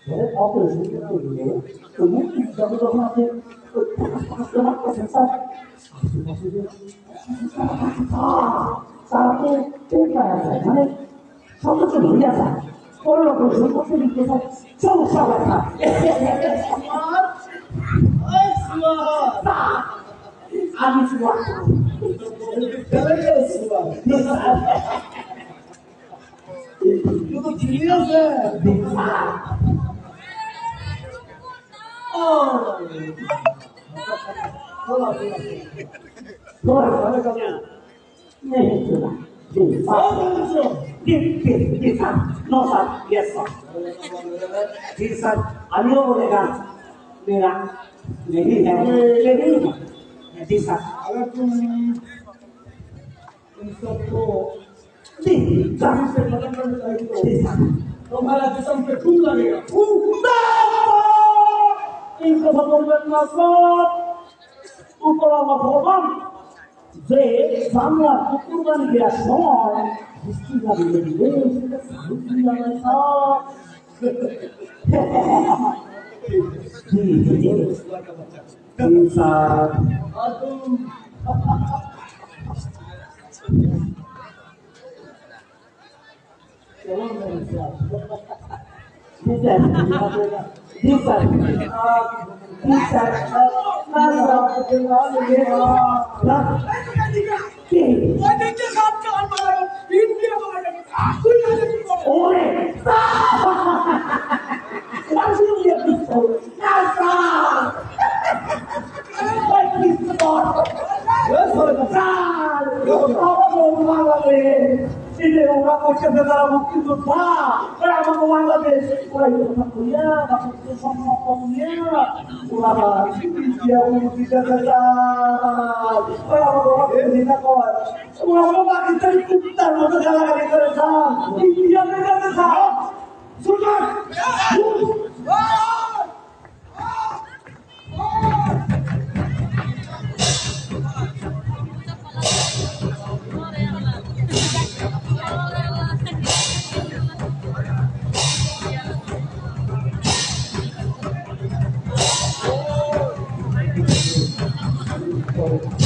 저는 어떤 의미가 있네요. 그 무기 기자도 하나씩, 그 팍팍팍 생산. 아, 싸게 뺏겨야 돼. 나는 저것도 놀라서, 올라오고 저것도 밑에서 쭉 싸워서. 아니, 좋아. 아니, 좋아. 누구 들려서 어 돌아 돌아 돌아 돌아 네 돌아 네 돌아 네네네사 노사 예사 디사 알로 내가 내가 내리 내리 디사 알았군 인서포 जी जहाँ से खत्म करना चाहिए तो जी सर तुम्हारा जिसम पे खून लगेगा खून इनको खत्म करना सब ऊपर वाला भगवान যে বাংলা কুকুরবানি দেওয়ার সময় বৃষ্টি না দিলে দিলে সেটা সামুদ্রিক জানায় সব Yes, sir. না ওরে করছে তারা মুক্তিযোদ্ধা। ওরা আমাকে বাংলাদেশ ওরা এই কথা কইয়া বাংলাদেশ সম্ভব কমিয়া ওরা ইন্ডিয়া উন্নতি করতে চায়। ওরা আমাকে অসুবিধা করে ওরা আমাকে পাকিস্তানি কুত্তার মতো গালাগালি করে চান ইন্ডিয়াতে যেতে চান সুলতান বাবা, 不好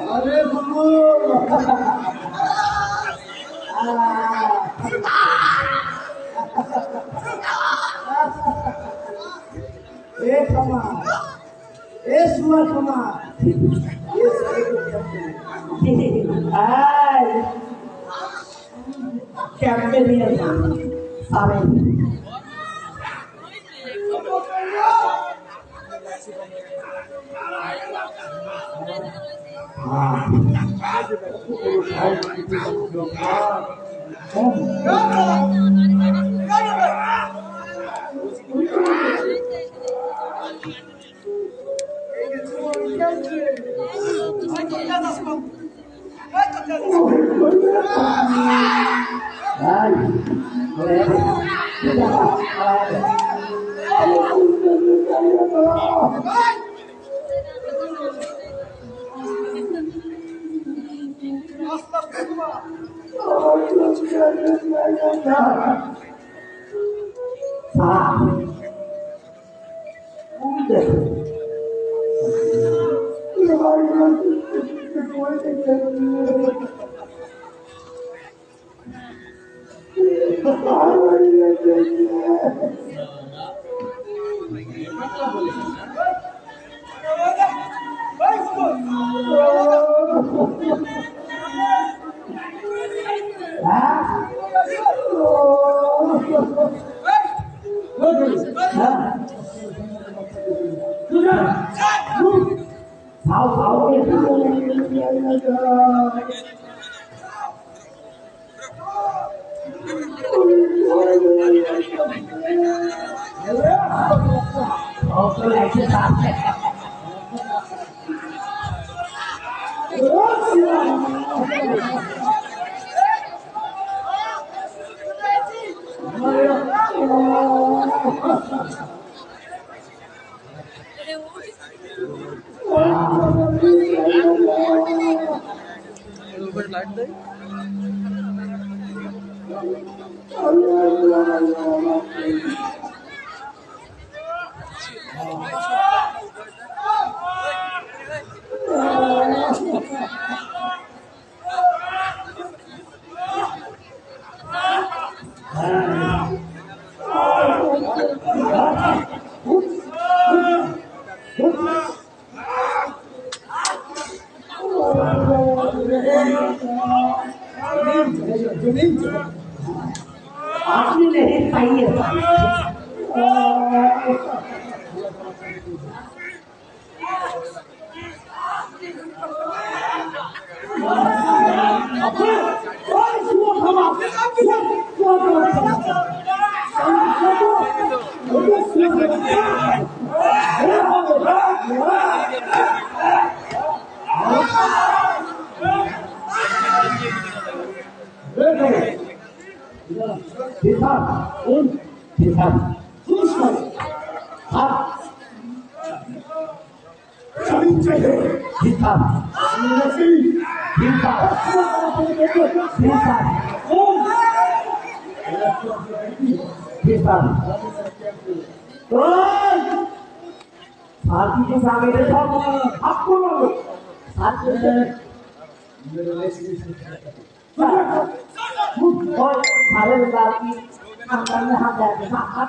কথা Please, স্যার, বসেন হ্যালো আসব নাকি আরে না না না ঘুরে নিয়ে আয়। এই Hey! আচ্ছা আয় ঘুরে নিয়ে আয়। আরে বাবু এ ক্ষমা এ সুমা ক্ষমা এ আয় ক্যাম্পে নিয়ে যান সারেন লাইট দেয় আপনি नहीं সঞ্চয়ে হিতা সুরসি হিতা হিতা হিতা साथी के सामने देखो आपको साथ में और सारे लोग आपकी हाथ में हाथ जाते हाथ हाथ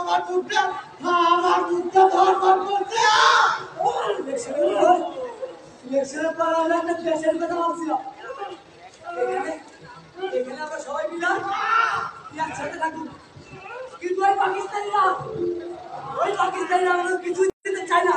আমার মুখটা আমার মুখটা ধরবার করছে। ইলেকশনের পর আমি একটা দেশের এখানে এখানে সবাই মিলে একসাথে কিন্তু ওই পাকিস্তানিরা ওই পাকিস্তানিরা আমাদের কিছু না।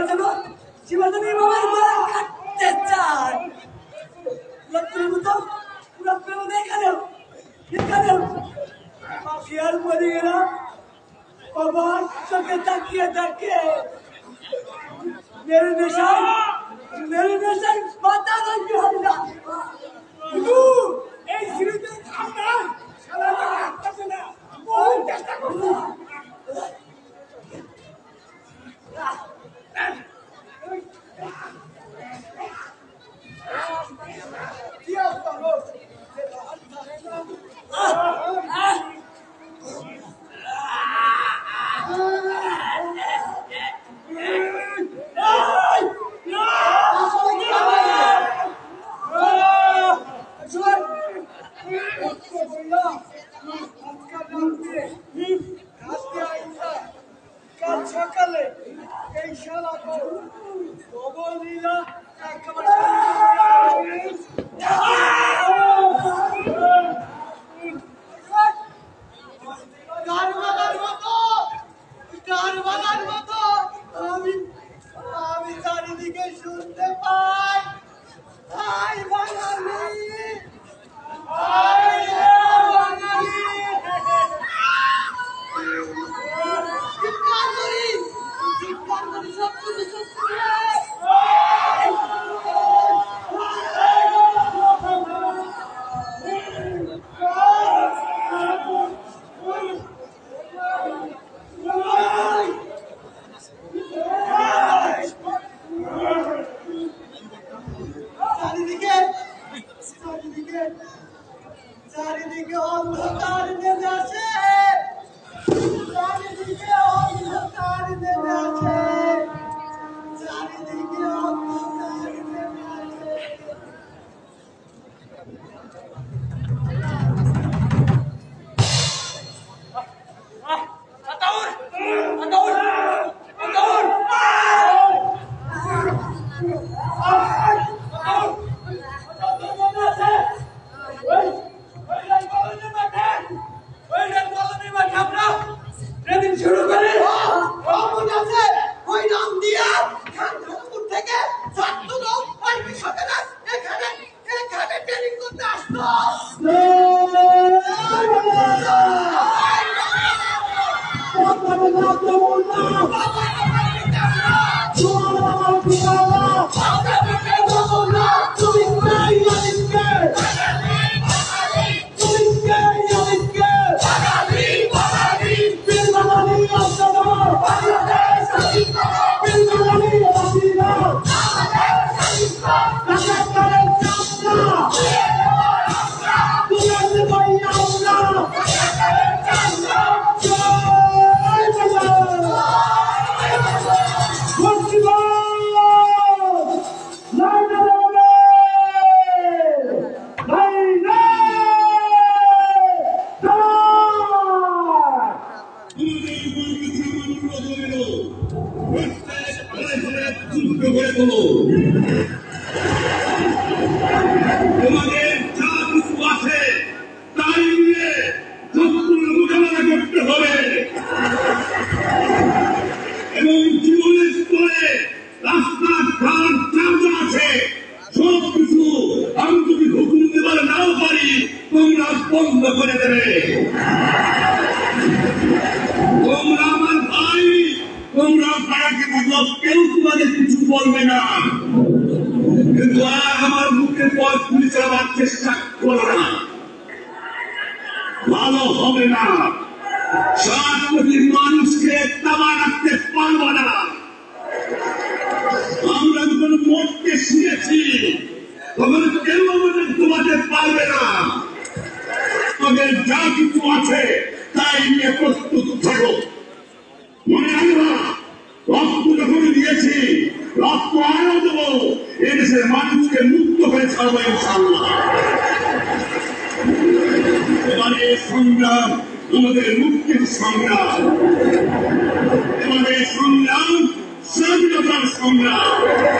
দেওয়ার জন্য শিবাজনী বাবার গলা কাটতে চায় লক্ষ্মীর মতো লক্ষ্মীর মতো এখানেও এখানেও। মাফিয়ার মরিয়েরা বাবার চোখে তাকিয়ে থাকে মেরে নেশায়, মেরু নেশায় মাথা লাগবে হবে না। কিন্তু এই সিরিজের আমরা সারা Let's go, let's go. কাল সকালে এই শালা অবলীলা আমি আমি চারিদিকে শুনতে পাই I Bangali I Bangali Yang belum. এবারে সংগ্রাম আমাদের মুক্তির সংগ্রাম। তোমাদের সংগ্রাম স্বাধীনতার সংগ্রাম।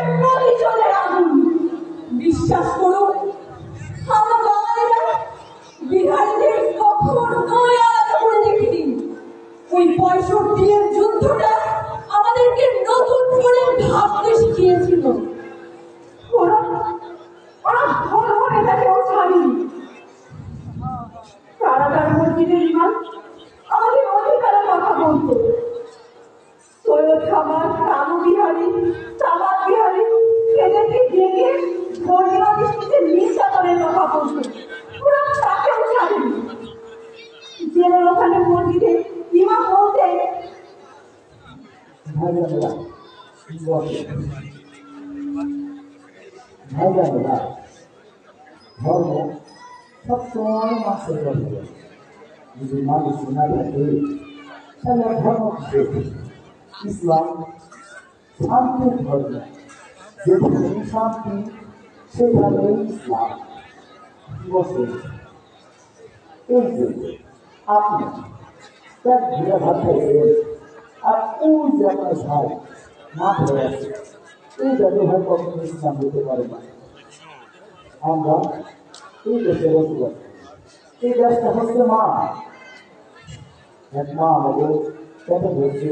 শান্তির ধর্ম যেখানে শান্তি সেখানে ইসলাম বসে এই যে আপনি এক ঘুরে ভাত খাইছেন আর ওই যে আপনার ভাই মা হয়ে আছে এই জায়গায় ভাই কখনো ইসলাম দিতে পারে না আমরা এই দেশে বসবাস এই দেশটা হচ্ছে মা এক মা আমাদের পেটে ধরছে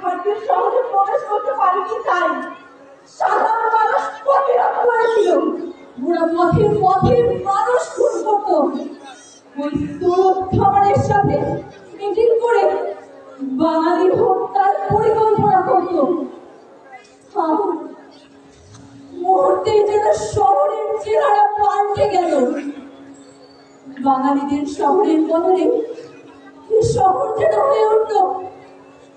খাদ্যে সহজে করতে পারেনি তাই? সাধারণ মানুষ প্রতিরোধ করেছিল ওরা পথের পথের মানুষ খুন করতো। খাবারের সাথে মিটিং করে বাঙালি হত্যার পরিকল্পনা করত। মুহূর্তে যেন শহরের চেহারা পাল্টে গেল। বাঙালিদের শহরের বদলে শহর যেন হয়ে উঠল।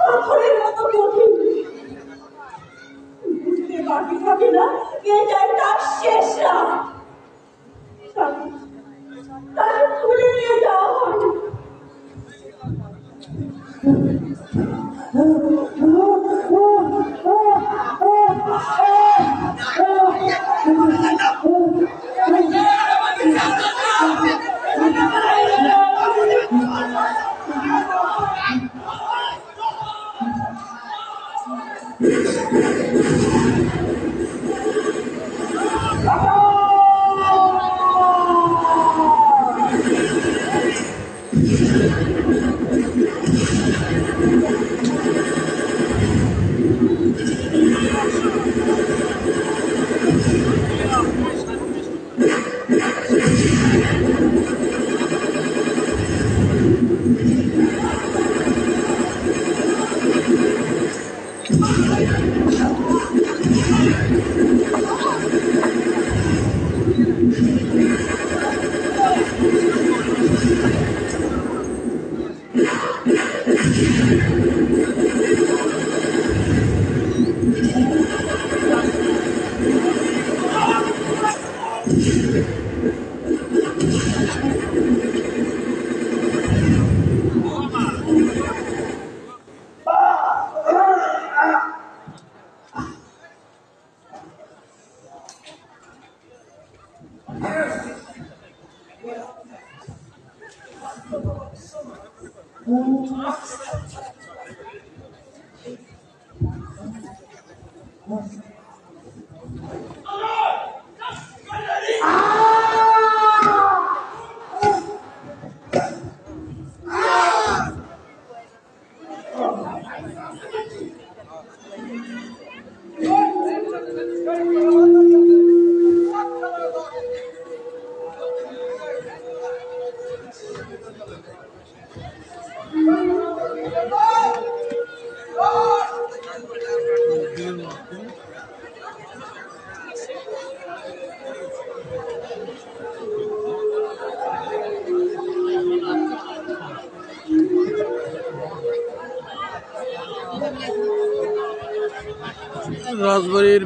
পাথরের মতো কঠিন বুঝতে বাকি থাকে না এটাই তার শেষ রাত তাকে তুলে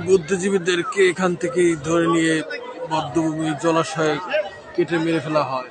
বুদ্ধিজীবীদেরকে এখান থেকেই ধরে নিয়ে বদ্ধভূমি জলাশয়ে কেটে মেরে ফেলা হয়।